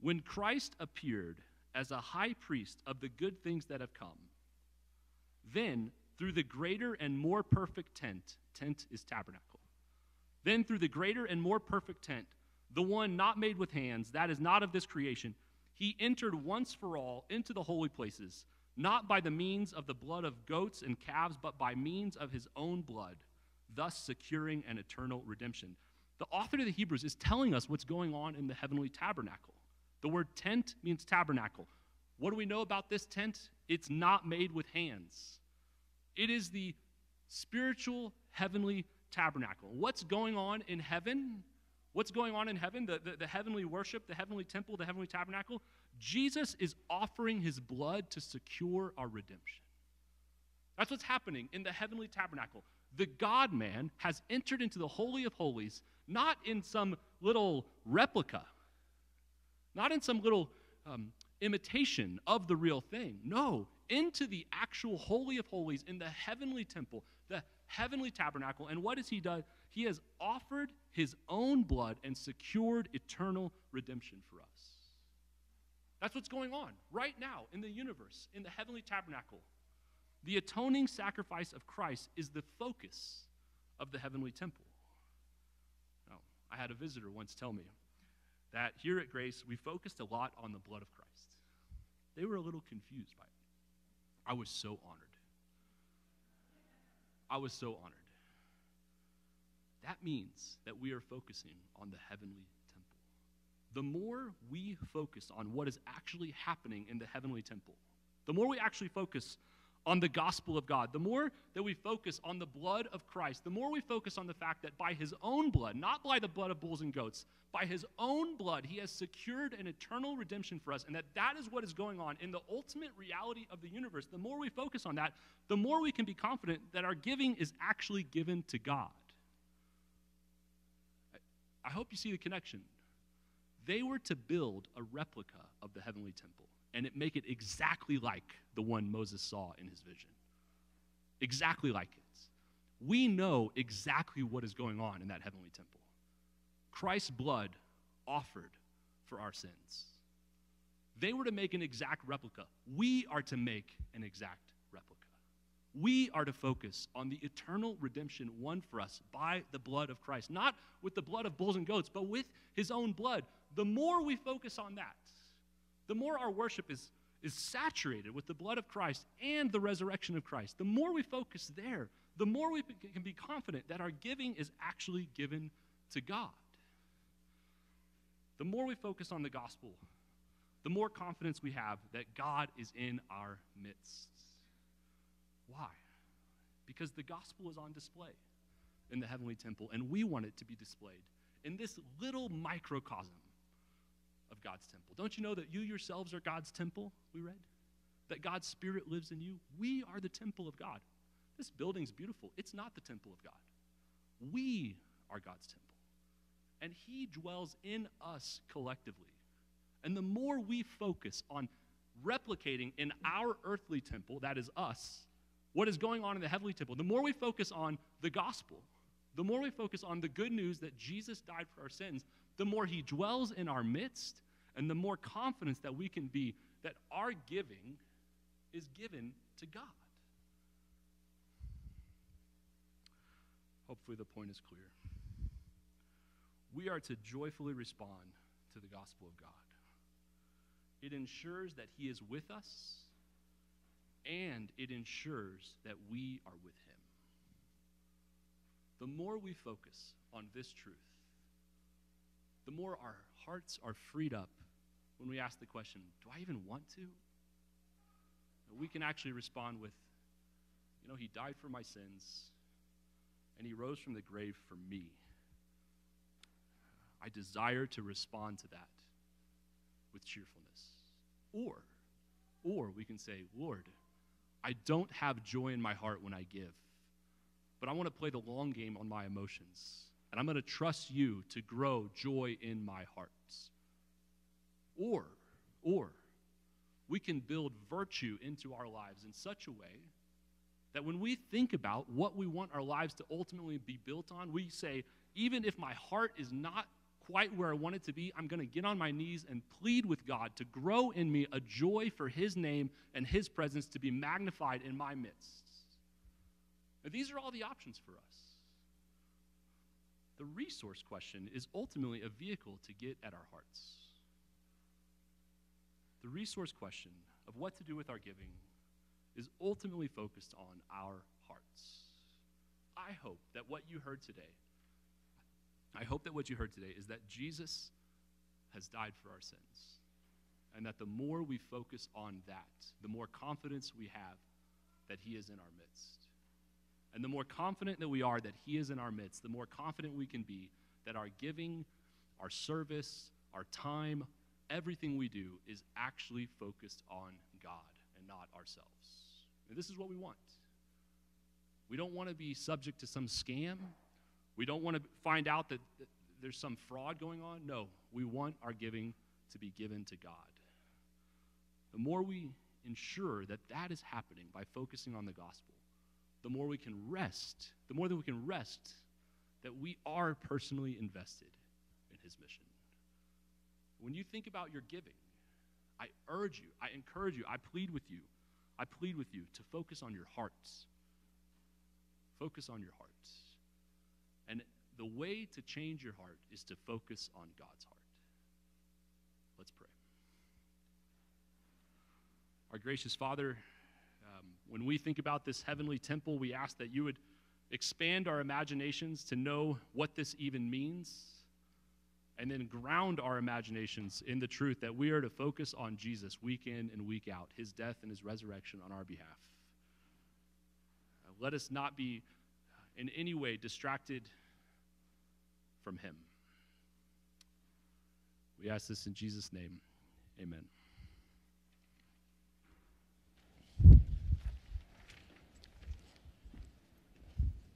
When Christ appeared as a high priest of the good things that have come, then through the greater and more perfect tent, tent is tabernacle. Then through the greater and more perfect tent, the one not made with hands, that is not of this creation, he entered once for all into the holy places not by the means of the blood of goats and calves, but by means of his own blood, thus securing an eternal redemption. The author of the Hebrews is telling us what's going on in the heavenly tabernacle. The word tent means tabernacle. What do we know about this tent? It's not made with hands, it is the spiritual heavenly tabernacle. What's going on in heaven? What's going on in heaven? The, the, the heavenly worship, the heavenly temple, the heavenly tabernacle? Jesus is offering his blood to secure our redemption. That's what's happening in the heavenly tabernacle. The God man has entered into the Holy of Holies, not in some little replica, not in some little um, imitation of the real thing. No, into the actual Holy of Holies in the heavenly temple, the heavenly tabernacle. And what has he done? He has offered his own blood and secured eternal redemption for us. That's what's going on right now in the universe, in the heavenly tabernacle. The atoning sacrifice of Christ is the focus of the heavenly temple. Now, I had a visitor once tell me that here at Grace, we focused a lot on the blood of Christ. They were a little confused by it. I was so honored. I was so honored. That means that we are focusing on the heavenly temple. the more we focus on what is actually happening in the heavenly temple, the more we actually focus on the gospel of God, the more that we focus on the blood of Christ, the more we focus on the fact that by his own blood, not by the blood of bulls and goats, by his own blood, he has secured an eternal redemption for us, and that that is what is going on in the ultimate reality of the universe. The more we focus on that, the more we can be confident that our giving is actually given to God. I hope you see the connection. They were to build a replica of the heavenly temple and it make it exactly like the one Moses saw in his vision. Exactly like it. We know exactly what is going on in that heavenly temple. Christ's blood offered for our sins. They were to make an exact replica. We are to make an exact replica. We are to focus on the eternal redemption won for us by the blood of Christ, not with the blood of bulls and goats, but with his own blood, the more we focus on that, the more our worship is, is saturated with the blood of Christ and the resurrection of Christ. The more we focus there, the more we can be confident that our giving is actually given to God. The more we focus on the gospel, the more confidence we have that God is in our midst. Why? Because the gospel is on display in the heavenly temple, and we want it to be displayed in this little microcosm of God's temple. Don't you know that you yourselves are God's temple? We read that God's Spirit lives in you. We are the temple of God. This building's beautiful. It's not the temple of God. We are God's temple. And He dwells in us collectively. And the more we focus on replicating in our earthly temple, that is us, what is going on in the heavenly temple, the more we focus on the gospel, the more we focus on the good news that Jesus died for our sins, the more He dwells in our midst, and the more confidence that we can be that our giving is given to God. Hopefully, the point is clear. we are to joyfully respond to the gospel of God. It ensures that He is with us, and it ensures that we are with Him. The more we focus on this truth, the more our hearts are freed up when we ask the question, Do I even want to? We can actually respond with, You know, He died for my sins, and He rose from the grave for me. I desire to respond to that with cheerfulness. Or, or we can say, Lord, I don't have joy in my heart when I give, but I want to play the long game on my emotions. And I'm going to trust you to grow joy in my heart. Or, or, we can build virtue into our lives in such a way that when we think about what we want our lives to ultimately be built on, we say, even if my heart is not quite where I want it to be, I'm going to get on my knees and plead with God to grow in me a joy for His name and His presence to be magnified in my midst. These are all the options for us. The resource question is ultimately a vehicle to get at our hearts. The resource question of what to do with our giving is ultimately focused on our hearts. I hope that what you heard today I hope that what you heard today is that Jesus has died for our sins. And that the more we focus on that, the more confidence we have that He is in our midst. And the more confident that we are that He is in our midst, the more confident we can be that our giving, our service, our time, everything we do is actually focused on God and not ourselves. And this is what we want. We don't want to be subject to some scam. We don't want to find out that, there's some fraud going on. No, we want our giving to be given to God. The more we ensure that that is happening by focusing on the gospel, the more we can rest, the more that we can rest that we are personally invested in his mission. When you think about your giving, I urge you, I encourage you, I plead with you, I plead with you to focus on your hearts. Focus on your hearts. And the way to change your heart is to focus on God's heart. Let's pray. Our gracious Father, um, when we think about this heavenly temple, we ask that you would expand our imaginations to know what this even means, and then ground our imaginations in the truth that we are to focus on Jesus week in and week out, his death and his resurrection on our behalf. Uh, let us not be in any way distracted from him. We ask this in Jesus' name. Amen.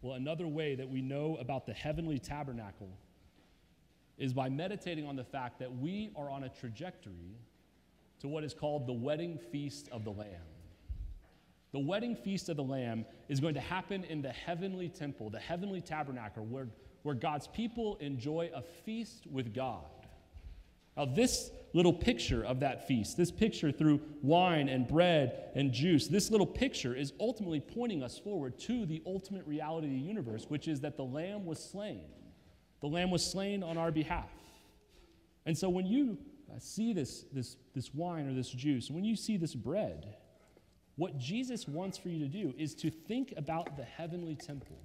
Well, another way that we know about the heavenly tabernacle is by meditating on the fact that we are on a trajectory to what is called the wedding feast of the Lamb. The wedding feast of the Lamb is going to happen in the heavenly temple, the heavenly tabernacle, where, where God's people enjoy a feast with God. Now, this little picture of that feast, this picture through wine and bread and juice, this little picture is ultimately pointing us forward to the ultimate reality of the universe, which is that the Lamb was slain. The Lamb was slain on our behalf. And so when you uh, see this, this, this wine or this juice, when you see this bread, what Jesus wants for you to do is to think about the heavenly temple,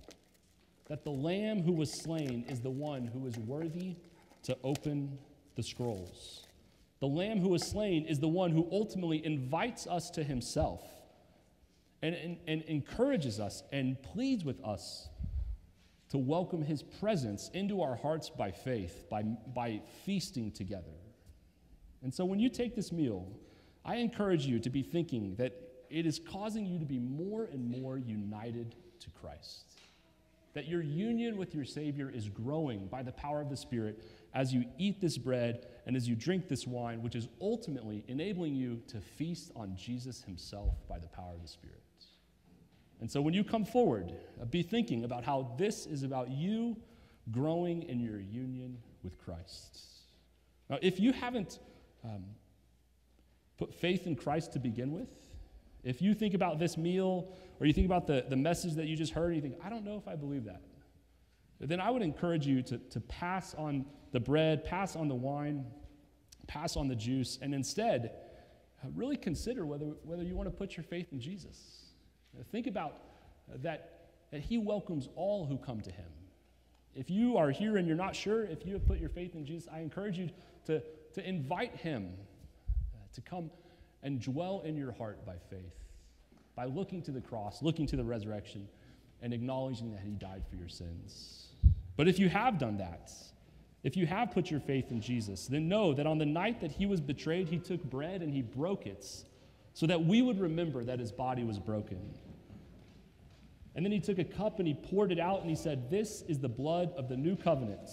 that the Lamb who was slain is the one who is worthy to open the scrolls. The Lamb who was slain is the one who ultimately invites us to himself and, and, and encourages us and pleads with us to welcome his presence into our hearts by faith, by, by feasting together. And so when you take this meal, I encourage you to be thinking that it is causing you to be more and more united to Christ. That your union with your Savior is growing by the power of the Spirit as you eat this bread and as you drink this wine, which is ultimately enabling you to feast on Jesus Himself by the power of the Spirit. And so when you come forward, uh, be thinking about how this is about you growing in your union with Christ. Now, if you haven't um, put faith in Christ to begin with, if you think about this meal or you think about the, the message that you just heard and you think, I don't know if I believe that, then I would encourage you to, to pass on the bread, pass on the wine, pass on the juice, and instead uh, really consider whether, whether you want to put your faith in Jesus. Think about uh, that, that He welcomes all who come to Him. If you are here and you're not sure if you have put your faith in Jesus, I encourage you to, to invite Him uh, to come and dwell in your heart by faith, by looking to the cross, looking to the resurrection, and acknowledging that He died for your sins. But if you have done that, if you have put your faith in Jesus, then know that on the night that he was betrayed, he took bread and he broke it so that we would remember that his body was broken. And then he took a cup and he poured it out and he said, This is the blood of the new covenant,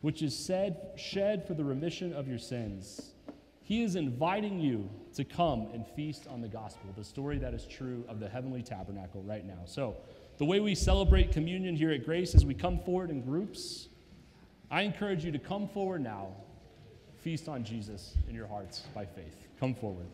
which is said, shed for the remission of your sins. He is inviting you to come and feast on the gospel, the story that is true of the heavenly tabernacle right now. So, the way we celebrate communion here at Grace is we come forward in groups. I encourage you to come forward now, feast on Jesus in your hearts by faith. Come forward.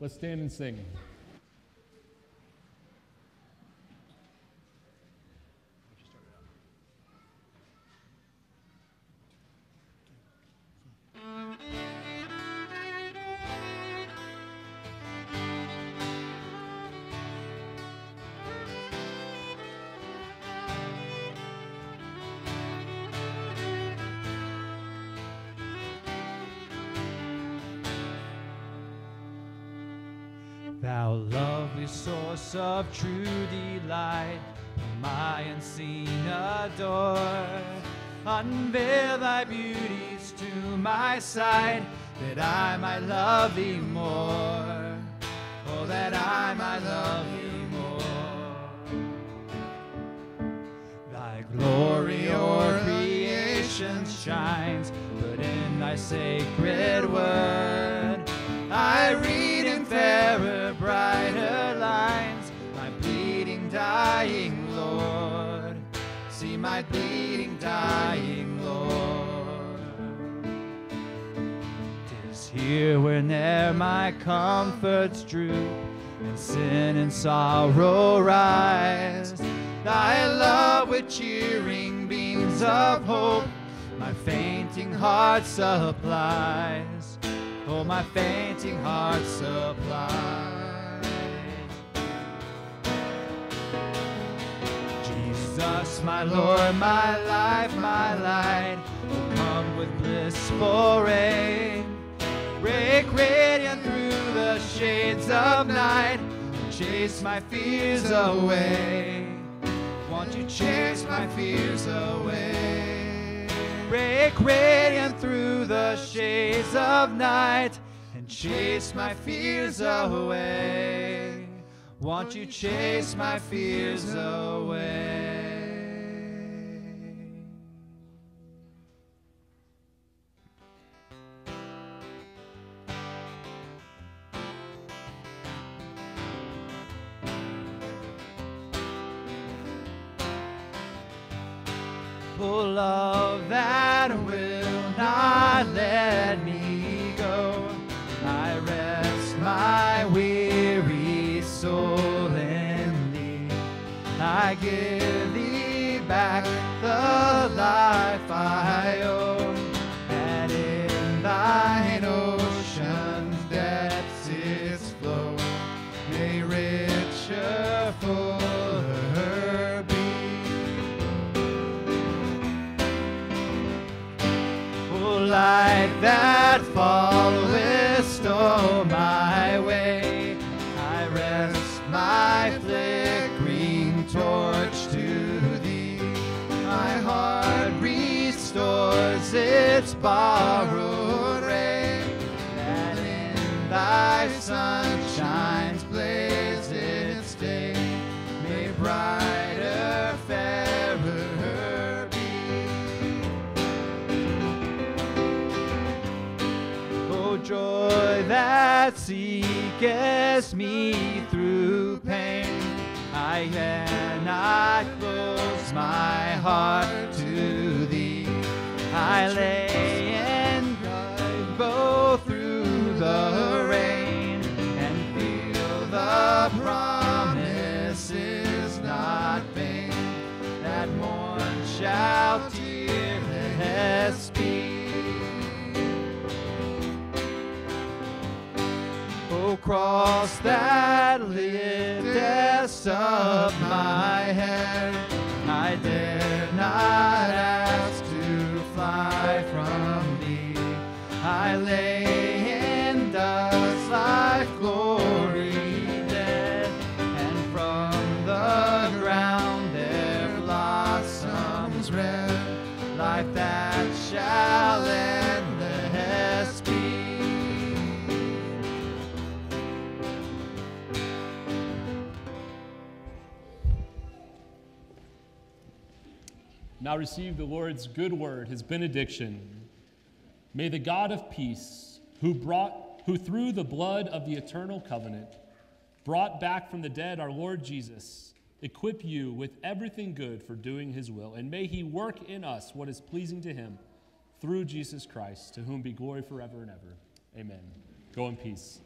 Let's stand and sing. Lovely source of true delight, whom I unseen adore. Unveil thy beauties to my sight, that I might love thee more. Oh, that I might love thee more. Thy glory o'er creation shines, but in thy sacred word I read in fairer, my bleeding, dying Lord. Tis here where ne'er my comforts droop, and sin and sorrow rise. Thy love with cheering beams of hope, my fainting heart supplies. Oh, my fainting heart supplies. Jesus, my Lord, my life, my light, will come with blissful rain. Break radiant through the shades of night, chase my fears away. Won't you chase my fears away? Break radiant through the shades of night, and chase my fears away. Won't you chase my fears away? Borrowed ray, that in thy sunshine's blaze its day may brighter, fairer be. O joy that seekest me through pain, I cannot close my heart to thee. I lay morn shall tearless be. O cross that liftest up my head, I dare not ask Now receive the Lord's good word, his benediction. May the God of peace, who brought who through the blood of the eternal covenant brought back from the dead our Lord Jesus, equip you with everything good for doing his will, and may he work in us what is pleasing to him through Jesus Christ, to whom be glory forever and ever. Amen. Go in peace.